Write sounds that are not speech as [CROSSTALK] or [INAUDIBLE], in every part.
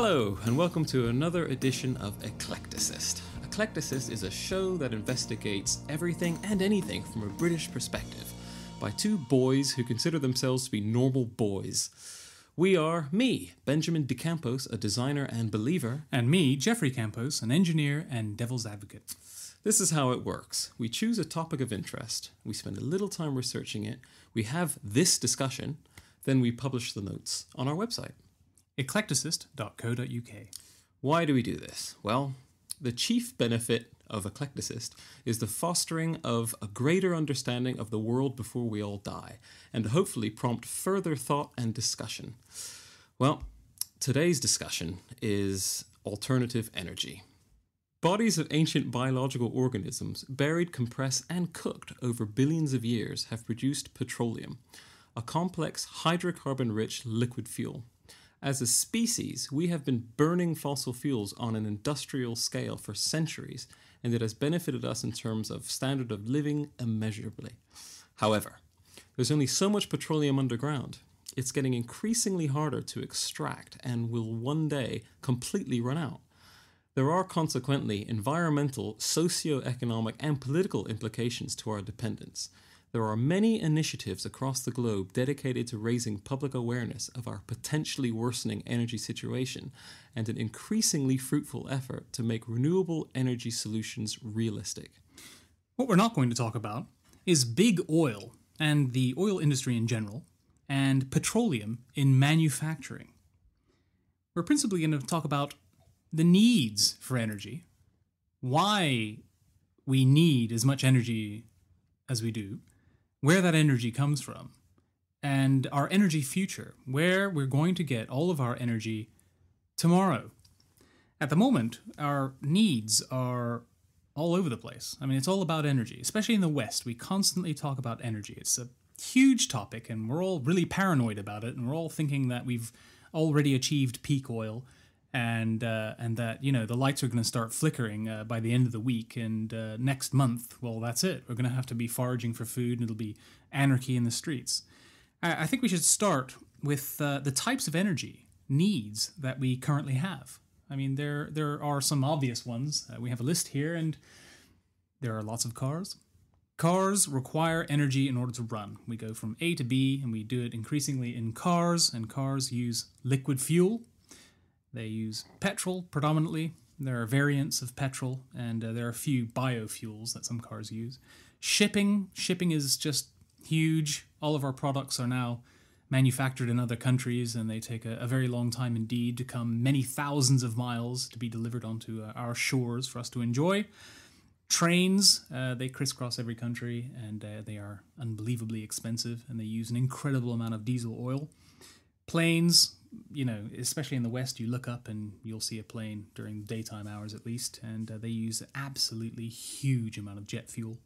Hello, and welcome to another edition of Eclecticist. Eclecticist is a show that investigates everything and anything from a British perspective by two boys who consider themselves to be normal boys. We are me, Benjamin DeCampos, a designer and believer. And me, Jeffrey Campos, an engineer and devil's advocate. This is how it works. We choose a topic of interest, we spend a little time researching it, we have this discussion, then we publish the notes on our website. Eclecticist.co.uk. Why do we do this? Well, the chief benefit of Eclecticist is the fostering of a greater understanding of the world before we all die, and hopefully prompt further thought and discussion. Well, today's discussion is alternative energy. Bodies of ancient biological organisms, buried, compressed, and cooked over billions of years, have produced petroleum, a complex hydrocarbon rich liquid fuel. As a species, we have been burning fossil fuels on an industrial scale for centuries, and it has benefited us in terms of standard of living immeasurably. However, there's only so much petroleum underground. It's getting increasingly harder to extract and will one day completely run out. There are consequently environmental, socio-economic, and political implications to our dependence. There are many initiatives across the globe dedicated to raising public awareness of our potentially worsening energy situation and an increasingly fruitful effort to make renewable energy solutions realistic. What we're not going to talk about is big oil and the oil industry in general, and petroleum in manufacturing. We're principally going to talk about the needs for energy, why we need as much energy as we do, where that energy comes from, and our energy future, where we're going to get all of our energy tomorrow. At the moment, our needs are all over the place. I mean, it's all about energy, especially in the West. We constantly talk about energy. It's a huge topic, and we're all really paranoid about it, and we're all thinking that we've already achieved peak oil and uh, and that you know the lights are going to start flickering uh, by the end of the week and uh, next month well that's it. We're going to have to be foraging for food and it'll be anarchy in the streets. I, I think we should start with uh, the types of energy needs that we currently have. I mean there there are some obvious ones. Uh, we have a list here and there are lots of cars. Cars require energy in order to run. We go from A to B and we do it increasingly in cars, and cars use liquid fuel, they use petrol predominantly. There are variants of petrol, and uh, there are a few biofuels that some cars use. Shipping, shipping is just huge. All of our products are now manufactured in other countries, and they take a, a very long time indeed to come many thousands of miles to be delivered onto uh, our shores for us to enjoy. Trains, uh, they crisscross every country, and uh, they are unbelievably expensive, and they use an incredible amount of diesel oil. Planes, you know, especially in the West, you look up and you'll see a plane during daytime hours at least, and uh, they use absolutely huge amount of jet fuel.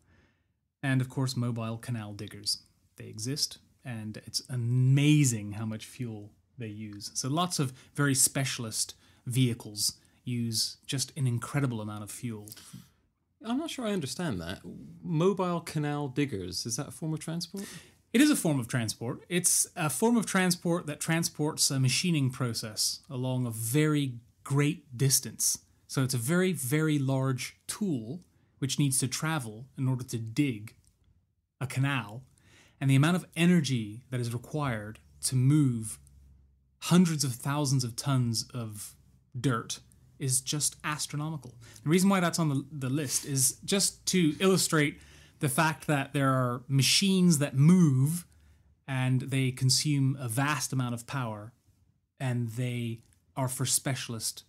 And of course, mobile canal diggers. They exist, and it's amazing how much fuel they use. So lots of very specialist vehicles use just an incredible amount of fuel. I'm not sure I understand that. Mobile canal diggers, is that a form of transport? It is a form of transport. It's a form of transport that transports a machining process along a very great distance. So it's a very, very large tool which needs to travel in order to dig a canal. And the amount of energy that is required to move hundreds of thousands of tons of dirt is just astronomical. The reason why that's on the, the list is just to illustrate the fact that there are machines that move and they consume a vast amount of power and they are for specialist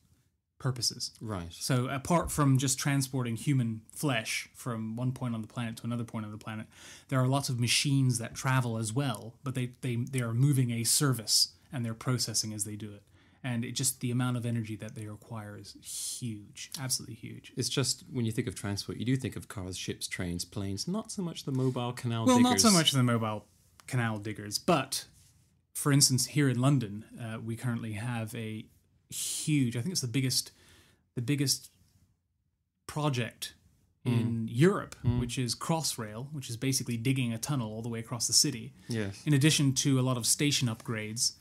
purposes. Right. So apart from just transporting human flesh from one point on the planet to another point on the planet, there are lots of machines that travel as well, but they, they, they are moving a service and they're processing as they do it and it just the amount of energy that they require is huge, absolutely huge. It's just when you think of transport, you do think of cars, ships, trains, planes. Not so much the mobile canal. Well, diggers. not so much the mobile canal diggers, but for instance, here in London, uh, we currently have a huge. I think it's the biggest, the biggest project in Europe, which is Crossrail, which is basically digging a tunnel all the way across the city. Yes. In addition to a lot of station upgrades,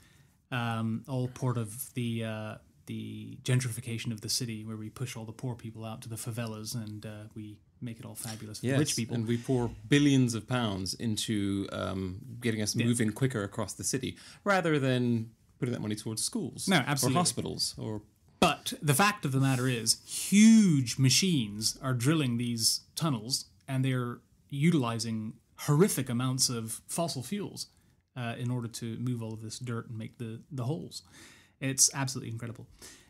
um, all part of the uh, the gentrification of the city, where we push all the poor people out to the favelas and uh, we make it all fabulous for the rich people. and we pour billions of pounds into um, getting us moving quicker across the city, rather than putting that money towards schools, No, absolutely. or hospitals, or But the fact of the matter is, huge machines are drilling these tunnels and they're utilizing horrific amounts of fossil fuels uh, in order to move all of this dirt and make the, the holes. It's absolutely incredible.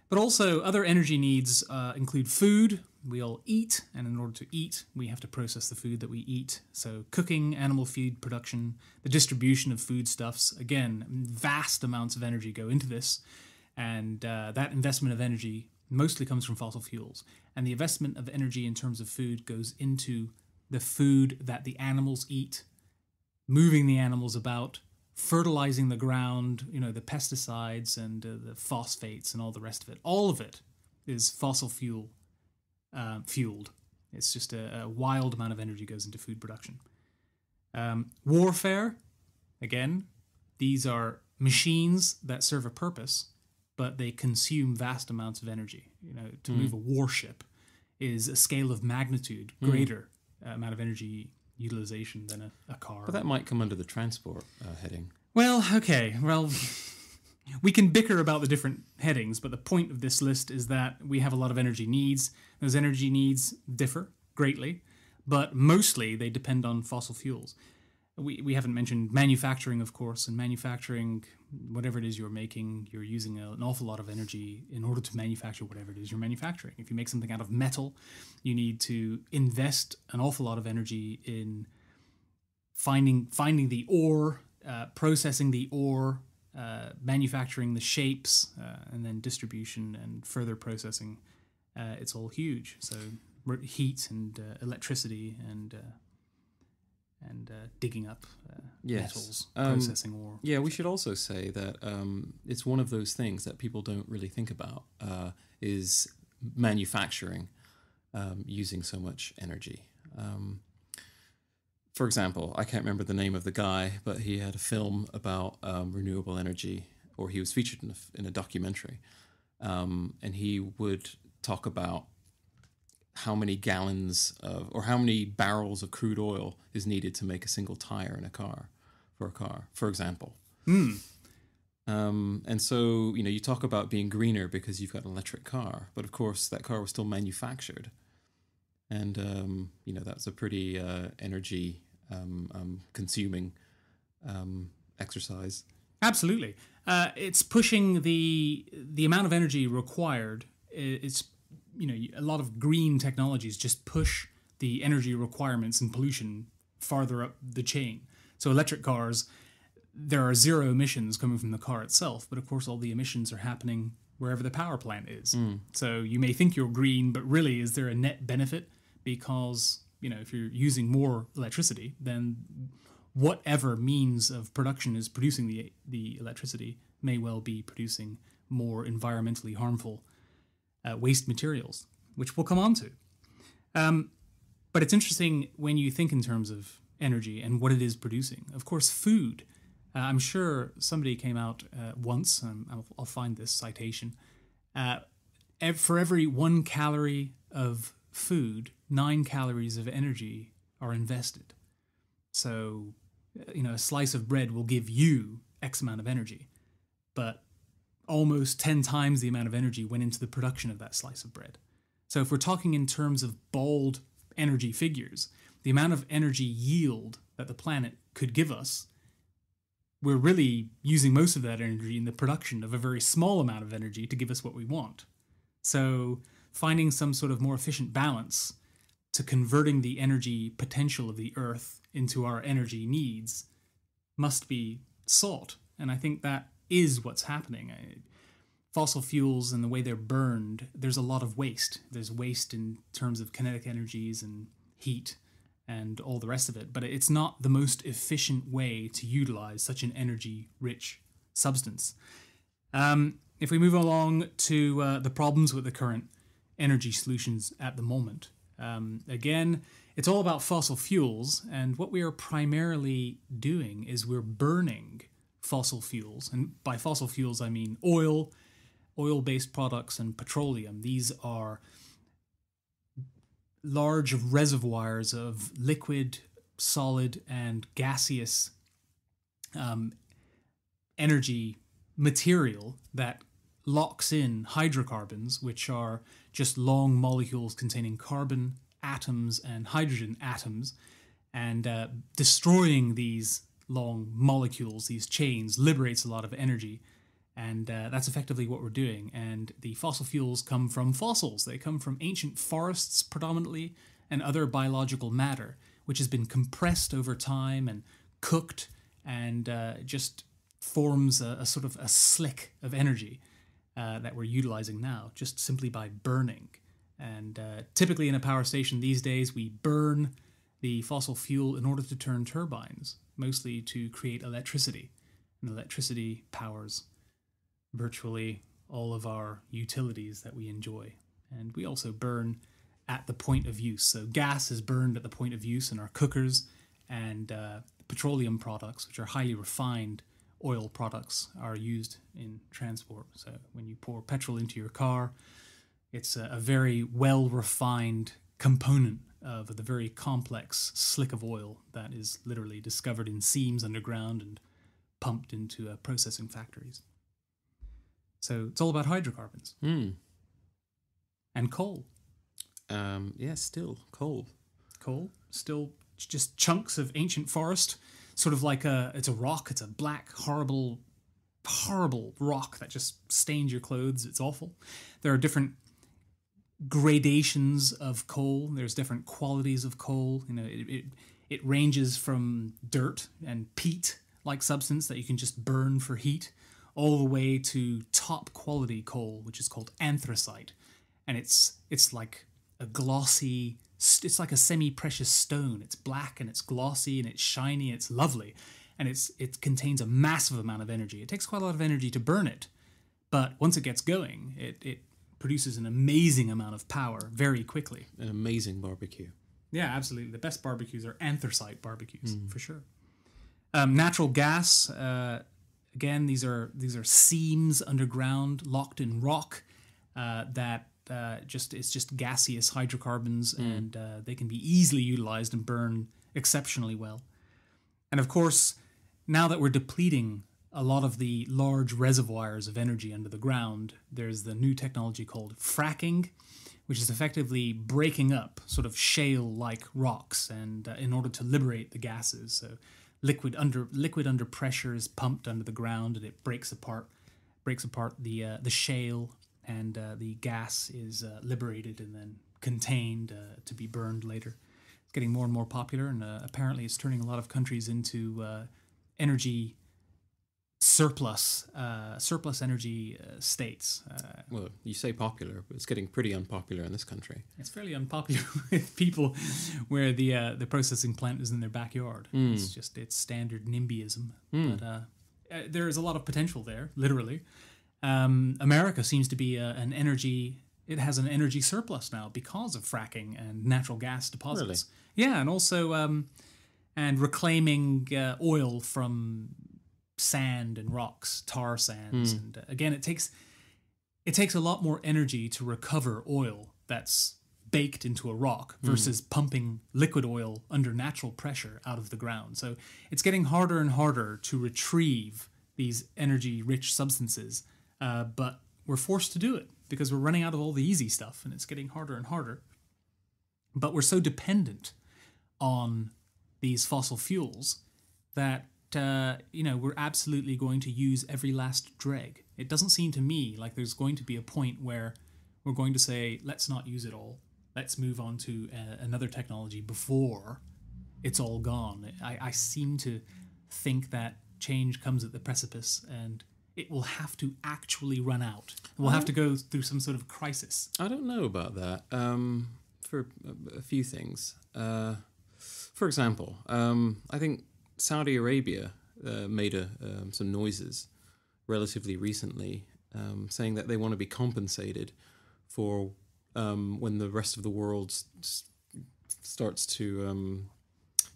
But also, other energy needs uh, include food. We all eat, and in order to eat, we have to process the food that we eat. So, cooking, animal feed production, the distribution of foodstuffs again, vast amounts of energy go into this. And uh, that investment of energy mostly comes from fossil fuels. And the investment of energy in terms of food goes into the food that the animals eat, moving the animals about, fertilizing the ground, you know, the pesticides and uh, the phosphates and all the rest of it. All of it is fossil fuel uh, fueled. It's just a, a wild amount of energy goes into food production. Um, warfare, again, these are machines that serve a purpose, but they consume vast amounts of energy. You know, to move a warship is a scale of magnitude greater uh, amount of energy utilization than a, a car. but that might come under the transport uh, heading. Well, okay. Well, [LAUGHS] we can bicker about the different headings, but the point of this list is that we have a lot of energy needs. Those energy needs differ greatly, but mostly they depend on fossil fuels. We, we haven't mentioned manufacturing, of course, and manufacturing, whatever it is you're making, you're using a, an awful lot of energy in order to manufacture whatever it is you're manufacturing. If you make something out of metal, you need to invest an awful lot of energy in finding finding the ore, uh, processing the ore, uh, manufacturing the shapes, uh, and then distribution and further processing. Uh, it's all huge. So heat and uh, electricity and uh, and uh, digging up uh, Yes. metals, Um, processing ore. Yeah, we should also say that um, it's one of those things that people don't really think about uh, is manufacturing um, using so much energy. Um, for example, I can't remember the name of the guy, but he had a film about um, renewable energy, or he was featured in a, in a documentary, um, and he would talk about how many gallons of, or how many barrels of crude oil is needed to make a single tire in a car, for a car, for example. Um, and so, you know, you talk about being greener because you've got an electric car, but of course, that car was still manufactured. And, um, you know, that's a pretty uh, energy um, um, consuming um, exercise. Absolutely, uh, it's pushing the the amount of energy required. It's you know a lot of green technologies just push the energy requirements and pollution farther up the chain. So electric cars, there are zero emissions coming from the car itself, but of course all the emissions are happening wherever the power plant is. Hmm. So you may think you're green, but really is there a net benefit because you know if you're using more electricity, then whatever means of production is producing the the electricity may well be producing more environmentally harmful uh, waste materials, which we'll come on to. Um, but it's interesting when you think in terms of energy and what it is producing. Of course, food. Uh, I'm sure somebody came out uh, once. Um, I'll, I'll find this citation. Uh, for every one calorie of food, nine calories of energy are invested. So, uh, you know, a slice of bread will give you X amount of energy, but almost 10 times the amount of energy went into the production of that slice of bread. So, if we're talking in terms of bald energy figures, the amount of energy yield that the planet could give us, we're really using most of that energy in the production of a very small amount of energy to give us what we want. So, finding some sort of more efficient balance to converting the energy potential of the earth into our energy needs must be sought. And I think that is what's happening. I, fossil fuels and the way they're burned, there's a lot of waste. There's waste in terms of kinetic energies and heat and all the rest of it. But it's not the most efficient way to utilize such an energy rich substance. Um, if we move along to uh, the problems with the current energy solutions at the moment, um, again, it's all about fossil fuels, and what we are primarily doing is we're burning fossil fuels, and by fossil fuels I mean oil, oil based products and petroleum. These are large reservoirs of liquid, solid, and gaseous um, energy material that locks in hydrocarbons, which are just long molecules containing carbon atoms and hydrogen atoms, and uh, destroying these long molecules, these chains, liberates a lot of energy. And uh, that's effectively what we're doing. And the fossil fuels come from fossils. They come from ancient forests predominantly and other biological matter, which has been compressed over time and cooked and uh, just forms a, a, sort of a slick of energy uh, that we're utilizing now just simply by burning. And uh, typically in a power station these days, we burn the fossil fuel in order to turn turbines, mostly to create electricity. And electricity powers virtually all of our utilities that we enjoy. And we also burn at the point of use. So gas is burned at the point of use in our cookers, and uh, petroleum products, which are highly refined oil products, are used in transport. So when you pour petrol into your car, it's a, a very well refined component of the very complex slick of oil that is literally discovered in seams underground and pumped into uh, processing factories. So it's all about hydrocarbons Mm. and coal. Um, yeah, still coal. Coal, still just chunks of ancient forest, sort of like a it's a rock. It's a black, horrible, horrible rock that just stains your clothes. It's awful. There are different gradations of coal. There's different qualities of coal. You know, it it, it ranges from dirt and peat like substance that you can just burn for heat, all the way to top quality coal, which is called anthracite, and it's it's like a glossy. It's like a semi-precious stone. It's black and it's glossy and it's shiny. And it's lovely, and it's it contains a massive amount of energy. It takes quite a lot of energy to burn it, but once it gets going, it it produces an amazing amount of power very quickly. An amazing barbecue. Yeah, absolutely. The best barbecues are anthracite barbecues for sure. Um, natural gas. Uh, again, these are these are seams underground, locked in rock. Uh, that uh, just it's just gaseous hydrocarbons, and uh, they can be easily utilized and burn exceptionally well. And of course, now that we're depleting a lot of the large reservoirs of energy under the ground, there's the new technology called fracking, which is effectively breaking up sort of shale-like rocks, and uh, in order to liberate the gases, so liquid under liquid under pressure is pumped under the ground, and it breaks apart breaks apart the uh, the shale, and uh, the gas is uh, liberated and then contained uh, to be burned later. It's getting more and more popular, and uh, apparently, it's turning a lot of countries into energy surplus uh, surplus energy uh, states. Uh, Well, you say popular, but it's getting pretty unpopular in this country. it's fairly unpopular [LAUGHS] with people where the uh, the processing plant is in their backyard. It's just it's standard NIMBYism, but uh, uh, there is a lot of potential there. Literally, um, America seems to be an energy. It has an energy surplus now because of fracking and natural gas deposits. Really? Yeah, and also um, and reclaiming uh, oil from sand and rocks, tar sands, and uh, again, it takes it takes a lot more energy to recover oil that's baked into a rock versus pumping liquid oil under natural pressure out of the ground. So it's getting harder and harder to retrieve these energy rich substances, uh, but we're forced to do it because we're running out of all the easy stuff and it's getting harder and harder. But we're so dependent on these fossil fuels that uh, you know we're absolutely going to use every last dreg. It doesn't seem to me like there's going to be a point where we're going to say let's not use it all. Let's move on to uh, another technology before it's all gone. I, I seem to think that change comes at the precipice and it will have to actually run out. We'll have to go through some sort of crisis. I don't know about that. Um, for a, a few things. Uh, for example, um, I think Saudi Arabia uh, made a, um, some noises relatively recently, um, saying that they want to be compensated for um, when the rest of the world s- starts to um,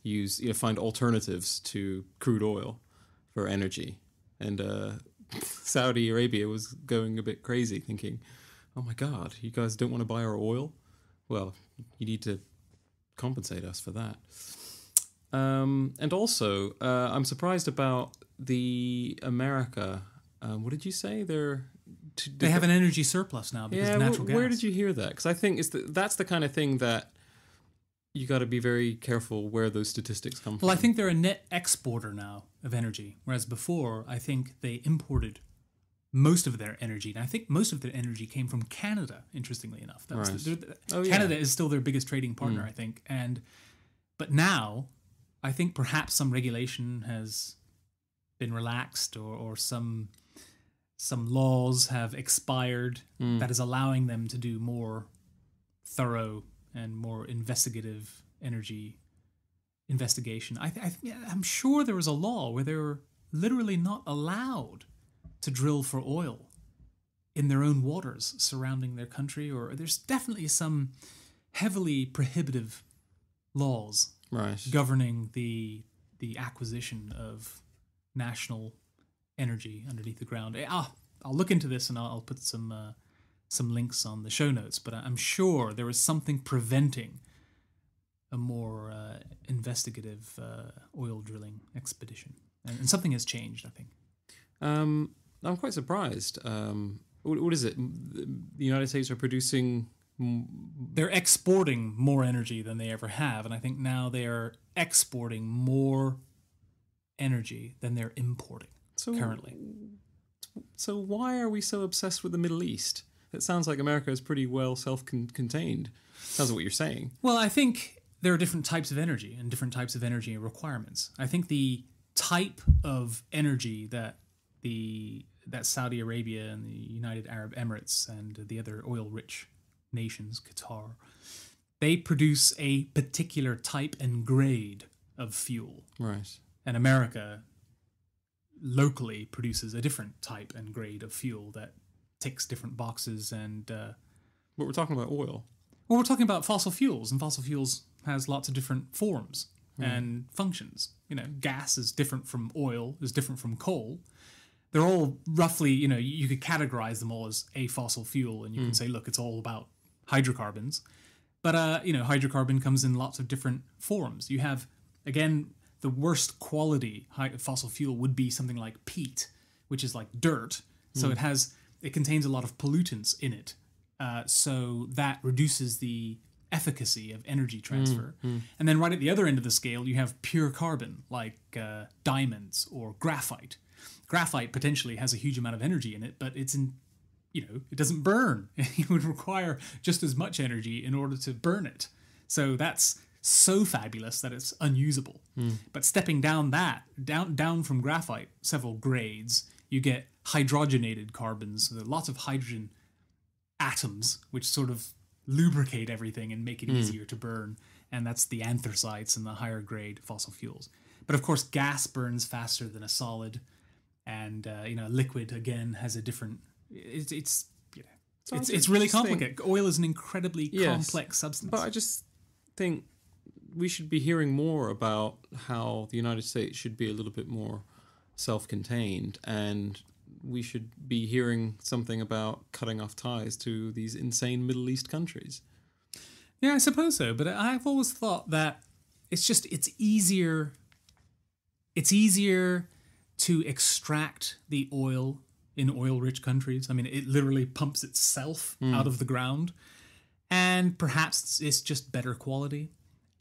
use, you know, find alternatives to crude oil for energy, and uh, [LAUGHS] Saudi Arabia was going a bit crazy, thinking, "Oh my God, you guys don't want to buy our oil? Well, you need to compensate us for that." Um, and also, uh, I'm surprised about the America. Um, what did you say? They're to They have an energy surplus now because yeah. of natural gas. where did you hear that? Because I think it's the, that's the kind of thing that you got to be very careful where those statistics come from. Well, I think they're a net exporter now of energy, whereas before I think they imported most of their energy, and I think most of their energy came from Canada. Interestingly enough, that Right. the- they're- Oh, yeah. Canada is still their biggest trading partner, I think, and but now I think perhaps some regulation has been relaxed or, or some some laws have expired hmm. that is allowing them to do more thorough and more investigative energy investigation. I, th- I th- I'm sure there was a law where they were literally not allowed to drill for oil in their own waters surrounding their country, or there's definitely some heavily prohibitive laws right. governing the the acquisition of national energy underneath the ground. Eh, I'll, I'll look into this and I'll, I'll put some uh, some links on the show notes. But I'm sure there is something preventing a more uh, investigative uh, oil drilling expedition, and, and something has changed. I think. Um, I'm quite surprised. Um, what, what is it? The the United States are producing. They're exporting more energy than they ever have, and I think now they are exporting more energy than they're importing So currently. So why are we so obsessed with the Middle East? It sounds like America is pretty well self-contained. Sounds like what you're saying. Well, I think there are different types of energy and different types of energy requirements. I think the type of energy that the that Saudi Arabia and the United Arab Emirates and the other oil-rich nations, Qatar, they produce a particular type and grade of fuel, Right. and America locally produces a different type and grade of fuel that ticks different boxes and uh, But we're talking about oil. well, we're talking about fossil fuels, and fossil fuels has lots of different forms and functions. You know, gas is different from oil, is different from coal. They're all roughly, you know, you could categorize them all as a fossil fuel, and you can say, look, it's all about hydrocarbons. But uh, you know, hydrocarbon comes in lots of different forms. You have, again, the worst quality fossil fuel would be something like peat, which is like dirt. So it has it contains a lot of pollutants in it. Uh, so that reduces the efficacy of energy transfer. And then right at the other end of the scale, you have pure carbon like uh, diamonds or graphite. Graphite potentially has a huge amount of energy in it, but it's in you know, it doesn't burn. [LAUGHS] it would require just as much energy in order to burn it. So that's so fabulous that it's unusable. But stepping down that, down down from graphite, several grades, you get hydrogenated carbons. So there are lots of hydrogen atoms, which sort of lubricate everything and make it easier to burn. And that's the anthracites and the higher grade fossil fuels. But of course, gas burns faster than a solid, and uh, you know, liquid again has a different. It's it's you know, So it's it's really think- complicated. Oil is an incredibly Yes, complex substance. But I just think we should be hearing more about how the United States should be a little bit more self-contained, and we should be hearing something about cutting off ties to these insane Middle East countries. Yeah, I suppose so. But I've always thought that it's just it's easier. It's easier to extract the oil in oil-rich countries. I mean, it literally pumps itself hmm. out of the ground, and perhaps it's, just better quality,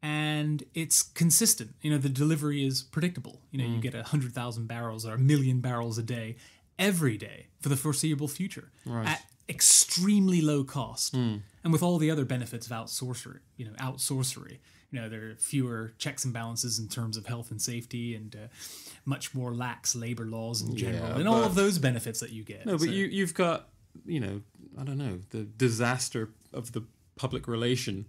and it's consistent. You know, the delivery is predictable. You know, you hmm. get a hundred thousand barrels or a million barrels a day every day for the foreseeable future at extremely low cost, hmm. and with all the other benefits of outsourcery. You know, outsourcery. You know, there are fewer checks and balances in terms of health and safety, and uh, much more lax labor laws in general, Yeah, and all of those benefits that you get. No, but So- you you've got you know I don't know the disaster of the public relation,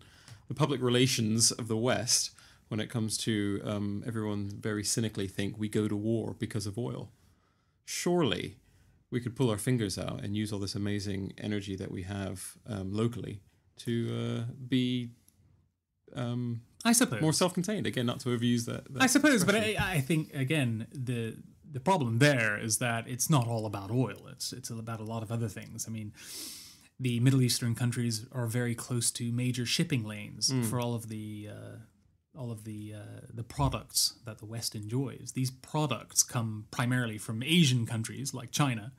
the public relations of the West when it comes to um, everyone very cynically think we go to war because of oil. Surely, we could pull our fingers out and use all this amazing energy that we have um, locally to uh, be um, I suppose more self-contained. Again, not to overuse that. that I suppose, but. I, I think again the the problem there is that it's not all about oil. It's it's about a lot of other things. I mean, the Middle Eastern countries are very close to major shipping lanes for all of the uh, all of the uh, the products that the West enjoys. These products come primarily from Asian countries like China,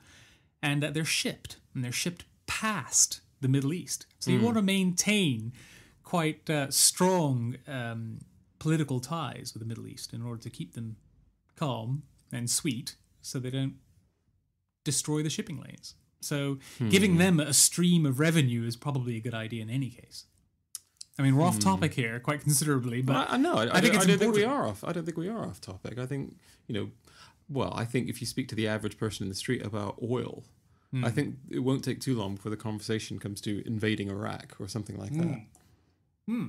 and uh, they're shipped and they're shipped past the Middle East. So you want to maintain quite uh, strong um, political ties with the Middle East in order to keep them calm and sweet, so they don't destroy the shipping lanes. So giving them a stream of revenue is probably a good idea in any case. I mean, we're off topic here quite considerably, but I, I know. I, I, I think don't, it's I don't think we are off. I don't think we are off topic. I think you know. Well, I think if you speak to the average person in the street about oil, Hmm. I think it won't take too long before the conversation comes to invading Iraq or something like that. Hmm.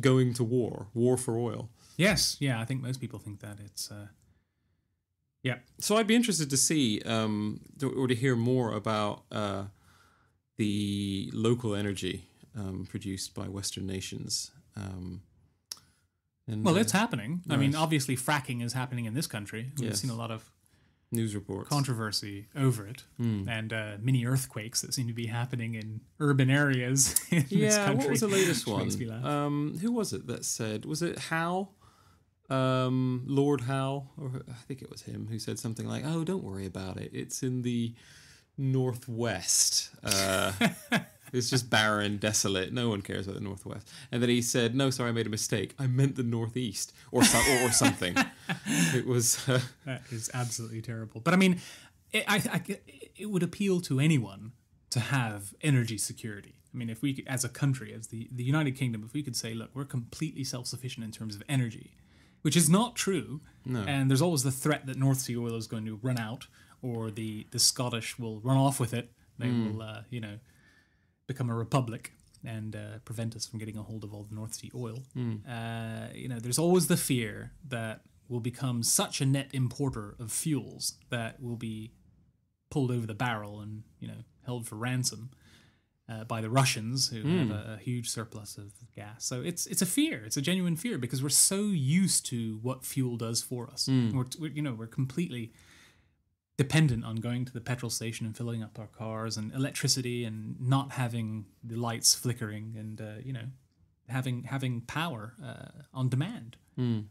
Going to war, war for oil. yes, yeah, I think most people think that it's. Uh, yeah, So I'd be interested to see um, or to hear more about uh, the local energy um, produced by Western nations. Um, and well, uh, it's happening. I mean, obviously, fracking is happening in this country. We've Yes. seen a lot of news reports. controversy over it, Hmm. and uh, mini earthquakes that seem to be happening in urban areas [LAUGHS] in this yeah, country. what was the latest one? makes me laugh. Um, who was it that said? Was it Howell? Um, Lord Howell, or I think it was him who said something like, "Oh, don't worry about it. It's in the northwest. Uh, [LAUGHS] it's just barren, desolate. No one cares about the northwest." And then he said, "No, sorry, I made a mistake. I meant the northeast, or so, or, or something." [LAUGHS] it was. Uh, That is absolutely terrible. But I mean, it, I, I, it would appeal to anyone to have energy security. I mean, if we, could- as a country, as the, the United Kingdom, if we could say, look, we're completely self sufficient in terms of energy, which is not true. No. And there's always the threat that North Sea oil is going to run out, or the, the Scottish will run off with it. They will, uh, you know, become a republic and uh, prevent us from getting a hold of all the North Sea oil. Uh, you know, there's always the fear that we'll become such a net importer of fuels that we'll be pulled over the barrel and you know held for ransom uh, by the Russians who have a, a huge surplus of gas. So it's it's a fear. It's a genuine fear because we're so used to what fuel does for us. We're, we're you know we're completely dependent on going to the petrol station and filling up our cars and electricity and not having the lights flickering and uh, you know having having power uh, on demand.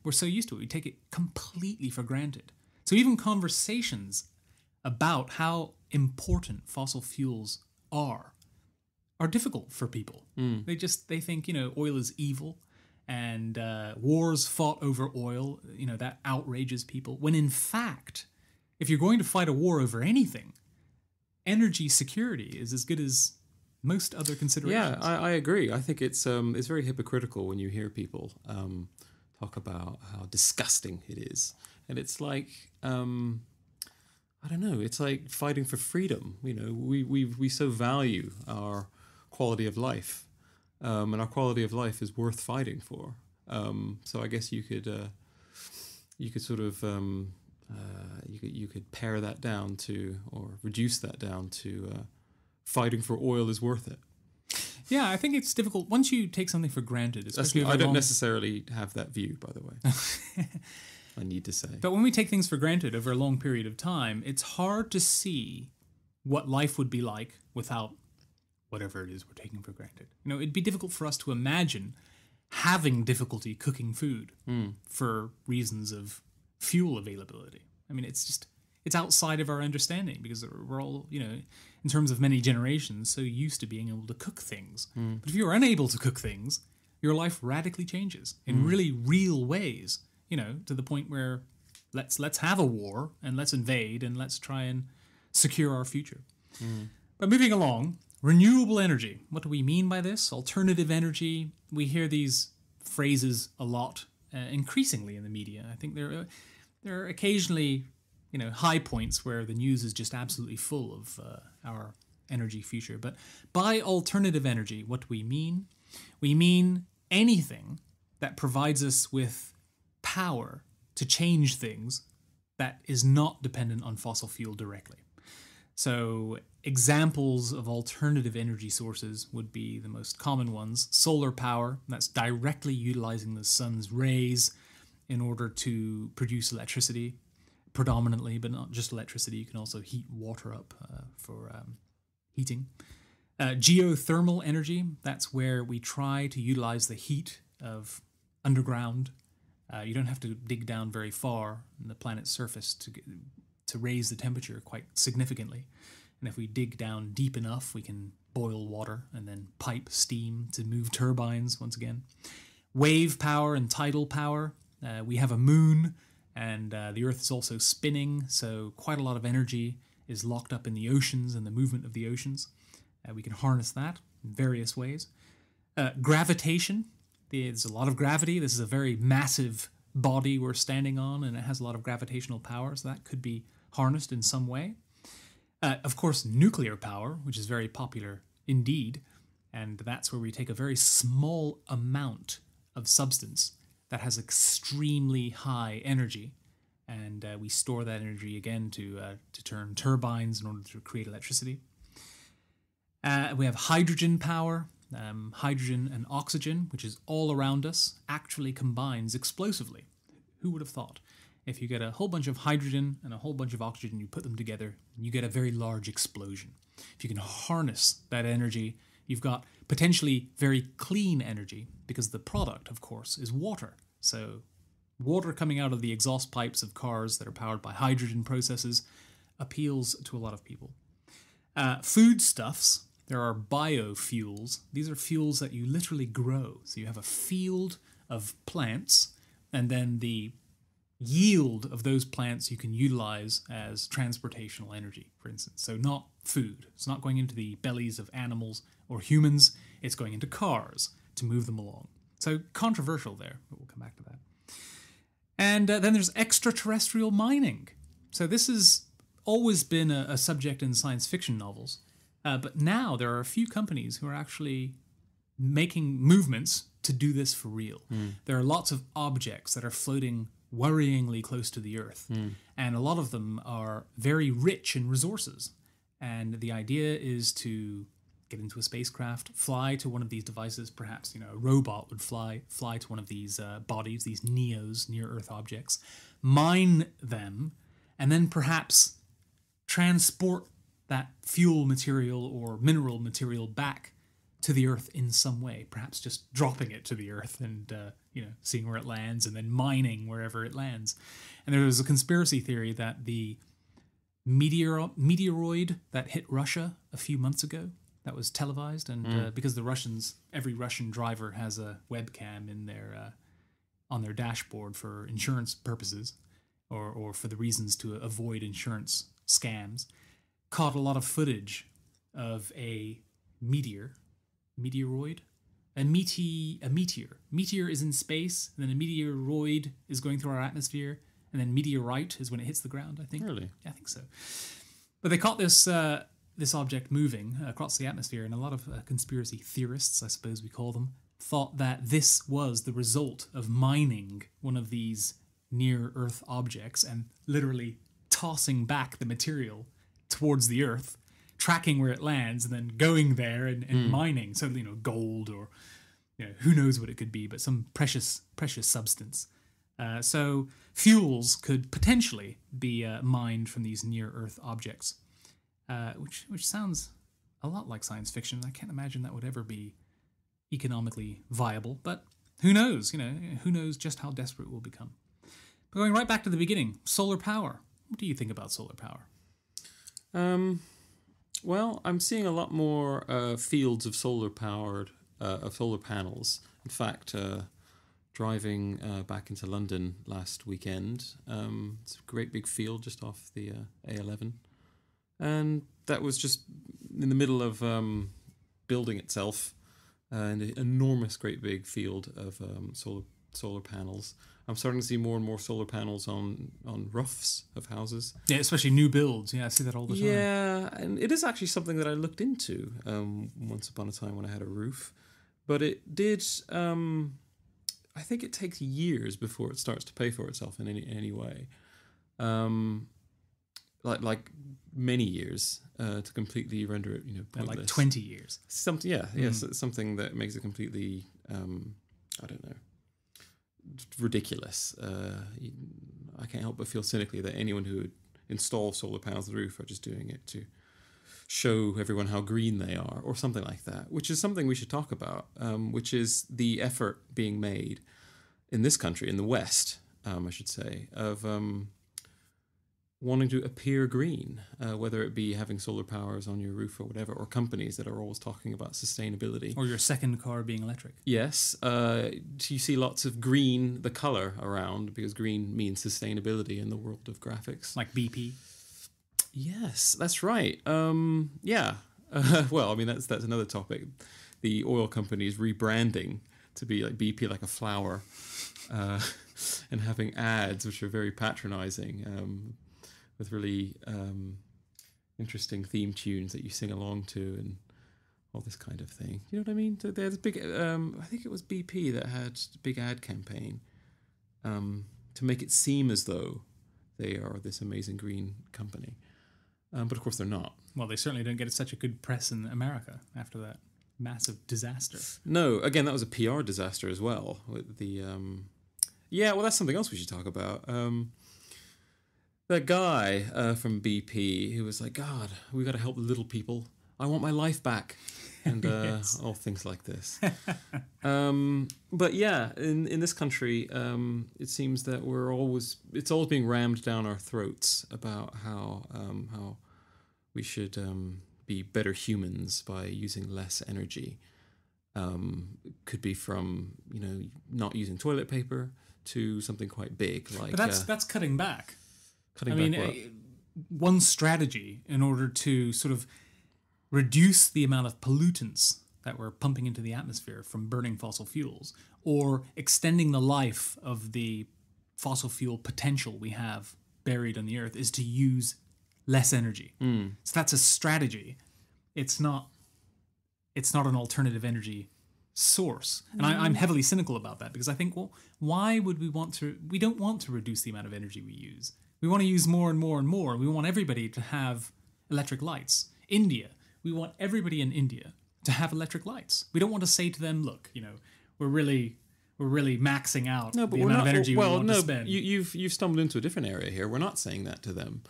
We're so used to it, we take it completely for granted. So even conversations about how important fossil fuels are are difficult for people. They just they think you know oil is evil, and uh, wars fought over oil you know that outrages people. When in fact, if you're going to fight a war over anything, energy security is as good as most other considerations. Yeah, I, I agree. I think it's um it's very hypocritical when you hear people um talk about how disgusting it is, and it's like um I don't know. It's like fighting for freedom. You know, we we we so value our quality of life, um, and our quality of life is worth fighting for. Um, so I guess you could uh, you could sort of um, uh, you could you could pare that down to or reduce that down to uh, fighting for oil is worth it. Yeah, I think it's difficult once you take something for granted. Especially I don't long- necessarily have that view, by the way. [LAUGHS] I need to say. But when we take things for granted over a long period of time, it's hard to see what life would be like without whatever it is we're taking for granted. You know, it'd be difficult for us to imagine having difficulty cooking food for reasons of fuel availability. I mean, it's just it's outside of our understanding because we're all, you know, in terms of many generations, so used to being able to cook things. Mm. But if you're unable to cook things, your life radically changes in mm. really real ways. You know, to the point where let's let's have a war and let's invade and let's try and secure our future. Mm. But moving along, renewable energy. What do we mean by this? Alternative energy. We hear these phrases a lot, uh, increasingly in the media. I think there, are, there are occasionally, you know, high points where the news is just absolutely full of uh, our energy future. But by alternative energy, what do we mean? We mean anything that provides us with power to change things that is not dependent on fossil fuel directly. So, examples of alternative energy sources would be the most common ones solar power, that's directly utilizing the sun's rays in order to produce electricity, predominantly, but not just electricity. You can also heat water up uh, for um, heating. Uh, geothermal energy, that's where we try to utilize the heat of underground. Uh, you don't have to dig down very far in the planet's surface to, get, to raise the temperature quite significantly. And if we dig down deep enough, we can boil water and then pipe steam to move turbines once again. Wave power and tidal power. Uh, we have a moon, and uh, the Earth is also spinning, so quite a lot of energy is locked up in the oceans and the movement of the oceans. Uh, we can harness that in various ways. Uh, gravitation. There's a lot of gravity. This is a very massive body we're standing on, and it has a lot of gravitational power, so that could be harnessed in some way. Uh, of course, nuclear power, which is very popular indeed, and that's where we take a very small amount of substance that has extremely high energy, and uh, we store that energy again to uh, to turn turbines in order to create electricity. Uh, we have hydrogen power. Um, hydrogen and oxygen, which is all around us, actually combines explosively. Who would have thought? If you get a whole bunch of hydrogen and a whole bunch of oxygen, you put them together, you get a very large explosion. If you can harness that energy, you've got potentially very clean energy because the product, of course, is water. So, water coming out of the exhaust pipes of cars that are powered by hydrogen processes appeals to a lot of people. Uh, foodstuffs, there are biofuels. These are fuels that you literally grow. So, you have a field of plants, and then the yield of those plants you can utilize as transportational energy, for instance. So, not food. It's not going into the bellies of animals or humans, it's going into cars to move them along. So, controversial there, but we'll come back to that. And uh, then there's extraterrestrial mining. So, this has always been a, a subject in science fiction novels, uh, but now there are a few companies who are actually making movements to do this for real. There are lots of objects that are floating worryingly close to the Earth, and a lot of them are very rich in resources. And the idea is to get into a spacecraft, fly to one of these devices. Perhaps you know a robot would fly fly to one of these uh, bodies, these NEOs, near Earth objects, mine them, and then perhaps transport that fuel material or mineral material back to the Earth in some way. Perhaps just dropping it to the Earth and uh, you know seeing where it lands, and then mining wherever it lands. And there was a conspiracy theory that the meteor meteoroid that hit Russia a few months ago that was televised, and uh, because the Russians, every Russian driver has a webcam in their uh, on their dashboard for insurance purposes, or or for the reasons to avoid insurance scams, caught a lot of footage of a meteor, meteoroid, a mete a meteor. Meteor is in space, and then a meteoroid is going through our atmosphere, and then meteorite is when it hits the ground. I think. Really? I think so. But they caught this uh, this object moving across the atmosphere, and a lot of uh, conspiracy theorists, I suppose we call them, thought that this was the result of mining one of these near Earth objects and literally tossing back the material towards the Earth, tracking where it lands, and then going there and, and mining. So you know, gold or you know, who knows what it could be, but some precious precious substance. Uh, so fuels could potentially be uh, mined from these near Earth objects, uh, which which sounds a lot like science fiction. I can't imagine that would ever be economically viable, but who knows? You know, who knows just how desperate we'll become. But going right back to the beginning, solar power. What do you think about solar power? Um, well, I'm seeing a lot more uh, fields of solar powered uh, of solar panels. In fact, uh, driving uh, back into London last weekend, um, it's a great big field just off the uh, A11, and that was just in the middle of um, building itself, uh, an enormous, great big field of um, solar solar panels. I'm starting to see more and more solar panels on on roofs of houses. Yeah, especially new builds. Yeah, I see that all the time. Yeah, and it is actually something that I looked into um, once upon a time when I had a roof, but it did. Um, I think it takes years before it starts to pay for itself in any any way. Um, like like many years uh, to completely render it, you know, pointless. like 20 years. Something, yeah, yes, it's something that makes it completely. Um, I don't know. Ridiculous. Uh, I can't help but feel cynically that anyone who would install solar panels on the roof are just doing it to show everyone how green they are, or something like that. Which is something we should talk about. Um, which is the effort being made in this country, in the West, um, I should say, of um, wanting to appear green, uh, whether it be having solar powers on your roof or whatever, or companies that are always talking about sustainability. Or your second car being electric. Yes, uh, you see lots of green, the color around, because green means sustainability in the world of graphics. Like BP. Yes, that's right. Um, yeah. Uh, [LAUGHS] well, I mean that's that's another topic. The oil companies rebranding to be like BP, like a flower, uh, [LAUGHS] and having ads which are very patronizing, um, with really um, interesting theme tunes that you sing along to and all this kind of thing. You know what I mean? So There's a big. Um, I think it was BP that had a big ad campaign um, to make it seem as though they are this amazing green company. Um, but of course, they're not. Well, they certainly don't get such a good press in America after that massive disaster. No, again, that was a PR disaster as well. With the um, yeah, well, that's something else we should talk about. Um, that guy uh, from BP who was like, "God, we got to help the little people. I want my life back," [LAUGHS] and uh, Yes. all things like this. [LAUGHS] um, but yeah, in in this country, um, it seems that we're always it's always being rammed down our throats about how um, how we should um, be better humans by using less energy. Um, could be from you know not using toilet paper to something quite big like But that's uh, that's cutting back. Cutting I mean, uh, one strategy in order to sort of reduce the amount of pollutants that we're pumping into the atmosphere from burning fossil fuels or extending the life of the fossil fuel potential we have buried on the earth is to use less energy. So that's a strategy. It's not it's not an alternative energy source. And I, I'm heavily cynical about that because I think, well, why would we want to? We don't want to reduce the amount of energy we use. We want to use more and more and more. We want everybody to have electric lights. India, we want everybody in India to have electric lights. We don't want to say to them, look, you know, we're really we're really maxing out No, but the we're amount not. of energy well, we want no, to spend. you, you've you've stumbled into a different area here. We're not saying that to them.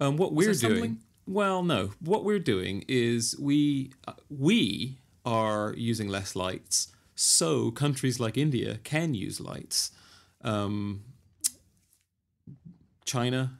Um, what we're I stumbling? doing, well, no, what we're doing is we uh, we are using less lights, so countries like India can use lights. Um, China,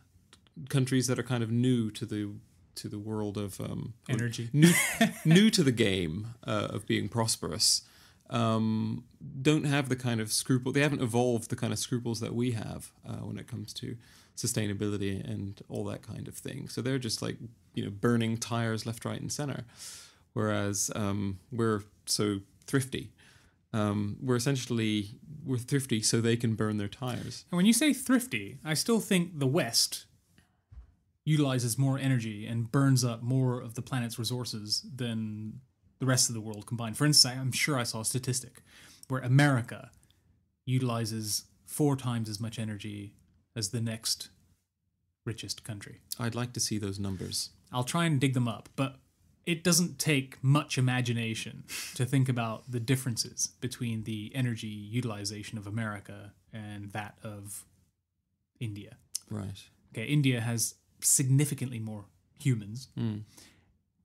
countries that are kind of new to the to the world of um, Energy. new [LAUGHS] new to the game uh, of being prosperous um, don't have the kind of scruple. They haven't evolved the kind of scruples that we have uh, when it comes to sustainability and all that kind of thing. So they're just like you know burning tires left, right, and center, whereas um, we're so thrifty. Um, we're essentially we're thrifty so they can burn their tires. And when you say thrifty, I still think the West utilizes more energy and burns up more of the planet's resources than the rest of the world combined. For instance, I'm sure I saw a statistic where America utilizes four times as much energy as the next richest country. I'd like to see those numbers. I'll try and dig them up, but it doesn't take much imagination to think about the differences between the energy utilization of America and that of India. Right. Okay, India has significantly more humans, hmm.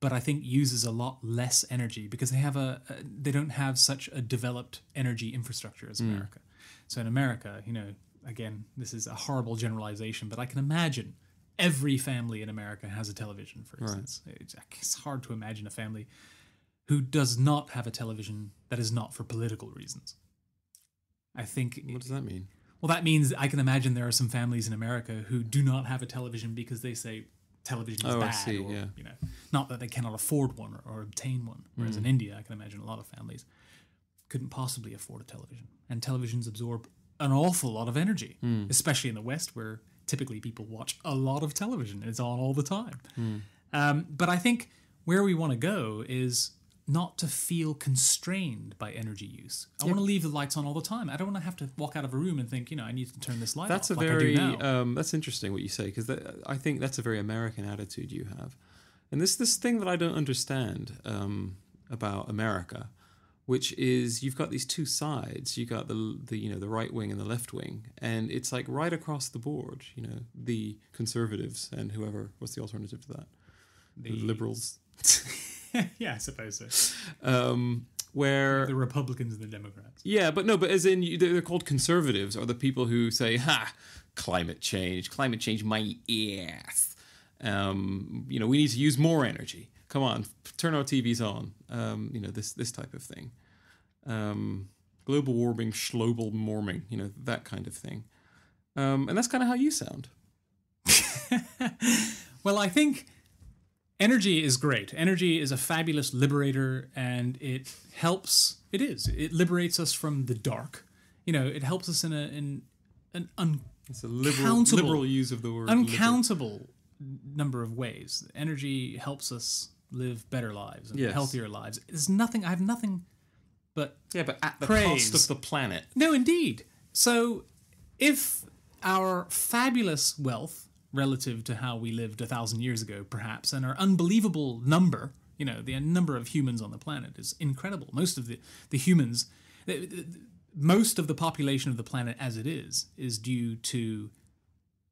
but I think uses a lot less energy because they have a, a they don't have such a developed energy infrastructure as hmm. America. So in America, you know, again, this is a horrible generalization, but I can imagine every family in America has a television. For instance, it's, it's hard to imagine a family who does not have a television that is not for political reasons. I think What does that mean? well, that means I can imagine there are some families in America who do not have a television because they say television is Oh, I bad, see, or yeah. you know, not that they cannot afford one or, or obtain one. Whereas Hmm. in India, I can imagine a lot of families couldn't possibly afford a television, and televisions absorb an awful lot of energy, Hmm. especially in the West, where typically people watch a lot of television. It's on all the time. Hmm. Um, but I think where we want to go is not to feel constrained by energy use. I want to leave the lights on all the time. I don't want to have to walk out of a room and think, you know, I need to turn this light That's off. a like very I do now. um, that's interesting what you say because I think that's a very American attitude you have, and this this thing that I don't understand um, about America, which is you've got these two sides. You got the the you know the right wing and the left wing, and it's like right across the board. You know the conservatives and whoever. What's the alternative to that? The, liberals. [LAUGHS] yeah, I suppose so. Um, where The Republicans and the Democrats. yeah, but no, but as in you- they're called conservatives, are the people who say, "Ha, climate change, climate change, my ass." Um, you know, we need to use more energy. Come on, turn our TVs on. Um, you know, this this type of thing. Um, global warming, global warming. You know, that kind of thing. Um, and that's kind of how you sound. [LAUGHS] Well, I think energy is great. Energy is a fabulous liberator, and it helps. It is. It liberates us from the dark. You know, it helps us in a in an un, It's a liberal, liberal use of the word. uncountable number of ways. Energy helps us live better lives and Yes. healthier lives. There's nothing. I have nothing but Yeah, but at the Praise. cost of the planet. No, indeed. So, if our fabulous wealth relative to how we lived a thousand years ago, perhaps, and our unbelievable number, you know, the number of humans on the planet is incredible. Most of the, the humans, most of the population of the planet as it is, is due to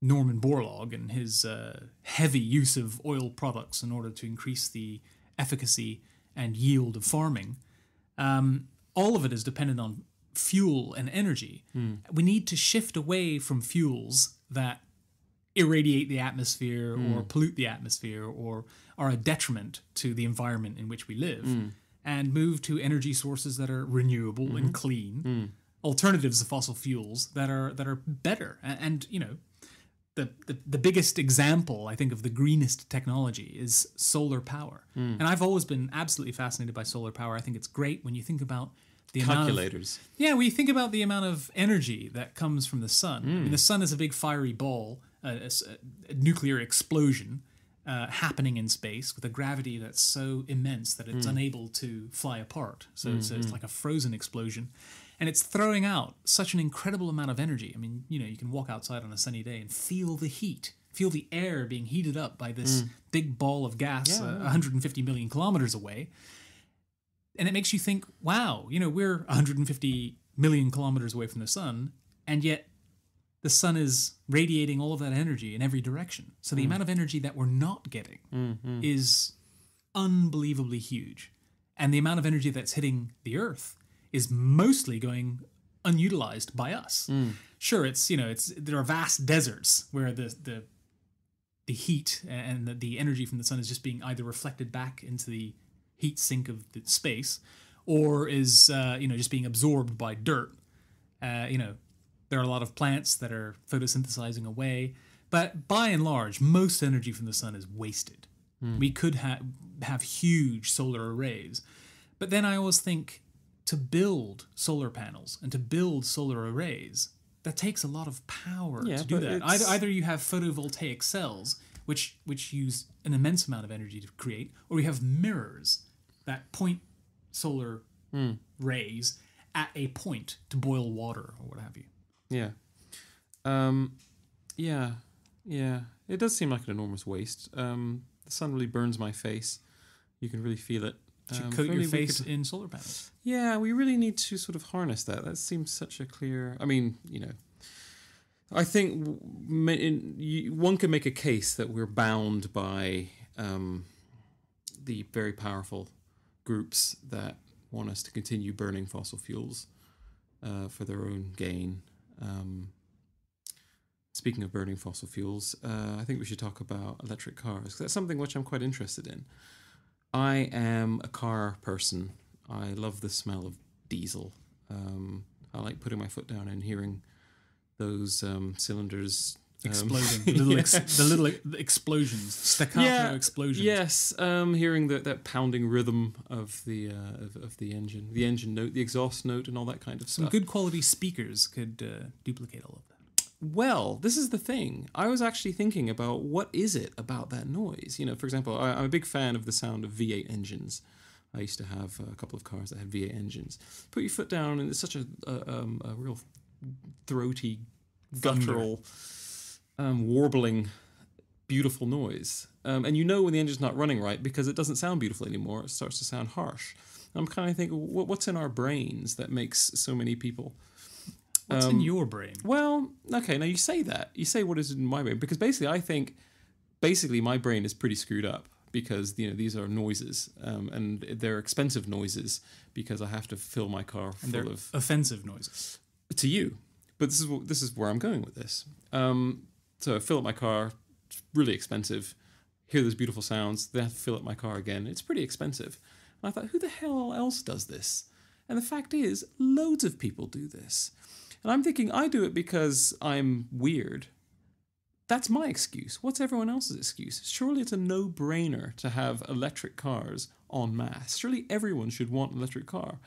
Norman Borlaug and his uh, heavy use of oil products in order to increase the efficacy and yield of farming. Um, all of it is dependent on fuel and energy. Hmm. We need to shift away from fuels that irradiate the atmosphere hmm. or pollute the atmosphere or are a detriment to the environment in which we live hmm. and move to energy sources that are renewable and mm-hmm. clean. Alternatives to fossil fuels that are that are better. And, and you know the, the, the biggest example, I think, of the greenest technology is solar power. Hmm. And I've always been absolutely fascinated by solar power. I think it's great when you think about the amount of Calculators. yeah, when you think about the amount of energy that comes from the sun. I mean, the hmm. sun is a big fiery ball, a, a a nuclear explosion uh, happening in space with a gravity that's so immense that it's hmm. unable to fly apart. So, so it's mm-hmm. like a frozen explosion. And it's throwing out such an incredible amount of energy. I mean, you know, you can walk outside on a sunny day and feel the heat, feel the air being heated up by this mm. big ball of gas uh, 150 million kilometers away and it makes you think, wow, you know, we're 150 million kilometers away from the sun, and yet the sun is radiating all of that energy in every direction. So the mm. amount of energy that we're not getting mm-hmm. is unbelievably huge. And the amount of energy that's hitting the earth is mostly going unutilized by us. Sure, it's, you know, it's there are vast deserts where the the the heat and the, the energy from the sun is just being either reflected back into the heat sink of the space or is uh, you know just being absorbed by dirt. Uh, you know there are a lot of plants that are photosynthesizing away but by and large most energy from the sun is wasted. We could have have huge solar arrays. But then i always think to build solar panels and to build solar arrays that takes a lot of power Yeah, to do that either, either you have photovoltaic cells which which use an immense amount of energy to create or you have mirrors that point solar Hmm. rays at a point to boil water or what have you Yeah. Um, yeah. Yeah. It does seem like an enormous waste. Um, the sun really burns my face. You can really feel it. To Um, coat your face could- in solar panels Yeah, we really need to sort of harness that. That seems such a clear. I mean, you know, I think w- ma- in, you, one can make a case that we're bound by um, the very powerful groups that want us to continue burning fossil fuels uh, for their own gain. Um, speaking of burning fossil fuels, uh, I think we should talk about electric cars. that's something which I'm quite interested in. I am a car person. I love the smell of diesel. Um, I like putting my foot down and hearing those um, cylinders um, exploding [LAUGHS] the little ex- the little explosions staccato Yeah, explosions Yes, um, hearing that that pounding rhythm of the uh, of, of the engine, the engine note, the exhaust note, and all that kind of some stuff. good quality speakers could uh, duplicate all of that Well, this is the thing. I was actually thinking about what is it about that noise. You know, for example, I, I'm a big fan of the sound of V8 engines. I used to have a couple of cars that had V8 engines. Put your foot down, and it's such a a, um, a real throaty, guttural, um, warbling, beautiful noise. Um, and you know when the engine's not running right because it doesn't sound beautiful anymore. It starts to sound harsh. I'm kind of thinking, what, what's in our brains that makes so many people? What's Um, in your brain? Well, okay, now you say that. You say what is in my brain because basically, I think basically my brain is pretty screwed up because you know these are noises um, and they're expensive noises because I have to fill my car full They're of offensive noises. to you. But this is this is where I'm going with this. Um, so I fill up my car, it's really expensive. Hear those beautiful sounds, then I have to fill up my car again. It's pretty expensive. And I thought, who the hell else does this? And the fact is, loads of people do this. And I'm thinking I do it because I'm weird. That's my excuse. What's everyone else's excuse? Surely it's a no brainer to have electric cars en masse. Surely everyone should want an electric car.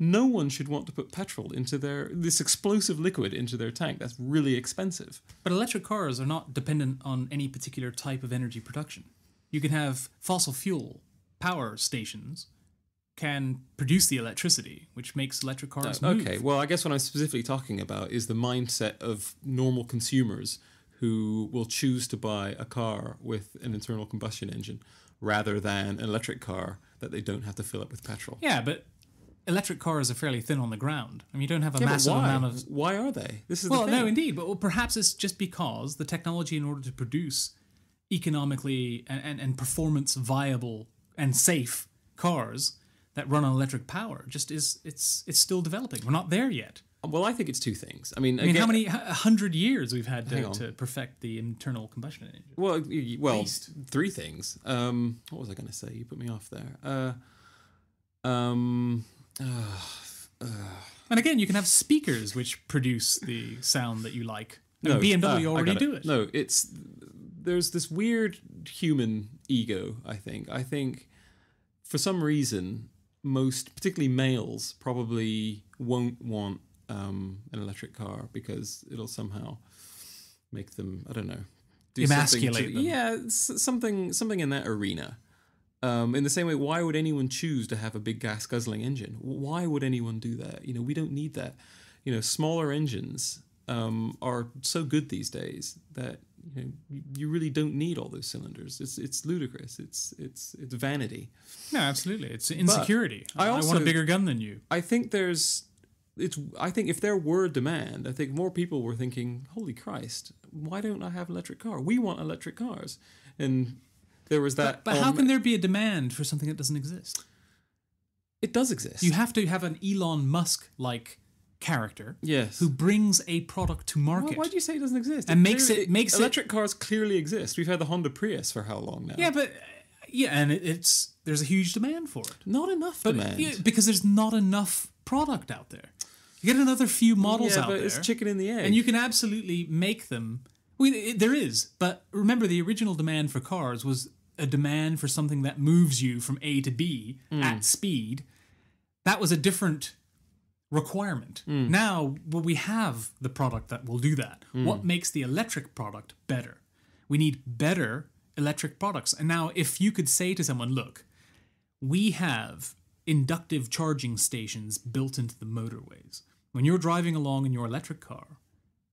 No one should want to put petrol into their this explosive liquid into their tank. That's really expensive. But electric cars are not dependent on any particular type of energy production. You can have fossil fuel power stations can produce the electricity, which makes electric cars move. Okay, well, I guess what I'm specifically talking about is the mindset of normal consumers who will choose to buy a car with an internal combustion engine rather than an electric car that they don't have to fill up with petrol. Yeah, but electric cars are fairly thin on the ground. I mean, you don't have a Yeah, massive amount of. Why are they? This is Well, no, indeed. But well, perhaps it's just because the technology, in order to produce economically and, and, and performance viable and safe cars that run on electric power, just is it's it's still developing. We're not there yet. Well, I think it's two things. I mean, I mean, how many a hundred years we've had to, to perfect the internal combustion engine? Well, well, least. three things. Um, what was I going to say? You put me off there. Uh, um, uh, And again, you can have speakers which produce the sound that you like. And no, BMW ah, already got do it. No, it's there's this weird human ego. I think. I think for some reason, most, particularly males, probably won't want um, an electric car because it'll somehow make them. I don't know. do something to- Emasculate them. Yeah, something something in that arena. Um, in the same way, why would anyone choose to have a big gas guzzling engine? Why would anyone do that? You know, we don't need that. You know, smaller engines um, are so good these days that you know you, really don't need all those cylinders. It's it's ludicrous. It's it's it's vanity. No, absolutely. It's insecurity. I I, want a bigger gun than you. I think there's it's I think if there were demand, I think more people were thinking, "Holy Christ, why don't I have an electric car? We want electric cars." And there was that But how on- can there be a demand for something that doesn't exist? it does exist. You have to have an Elon Musk like character yes. who brings a product to market. why do you say it doesn't exist? And makes clearly- it- makes it- electric cars clearly exist. We've had the Honda Prius for how long now? yeah, but yeah, and it, it's there's a huge demand for it. not enough But demand. yeah, because there's not enough product out there. You get another few models Yeah, out but there, it's chicken in the egg. and you can absolutely make them. Well, it, there is, but remember the original demand for cars was a demand for something that moves you from A to B Hmm. at speed. That was a different requirement. Hmm. Now, well, we have the product that will do that. Hmm. What makes the electric product better? We need better electric products. And now, if you could say to someone, look, we have inductive charging stations built into the motorways. When you're driving along in your electric car,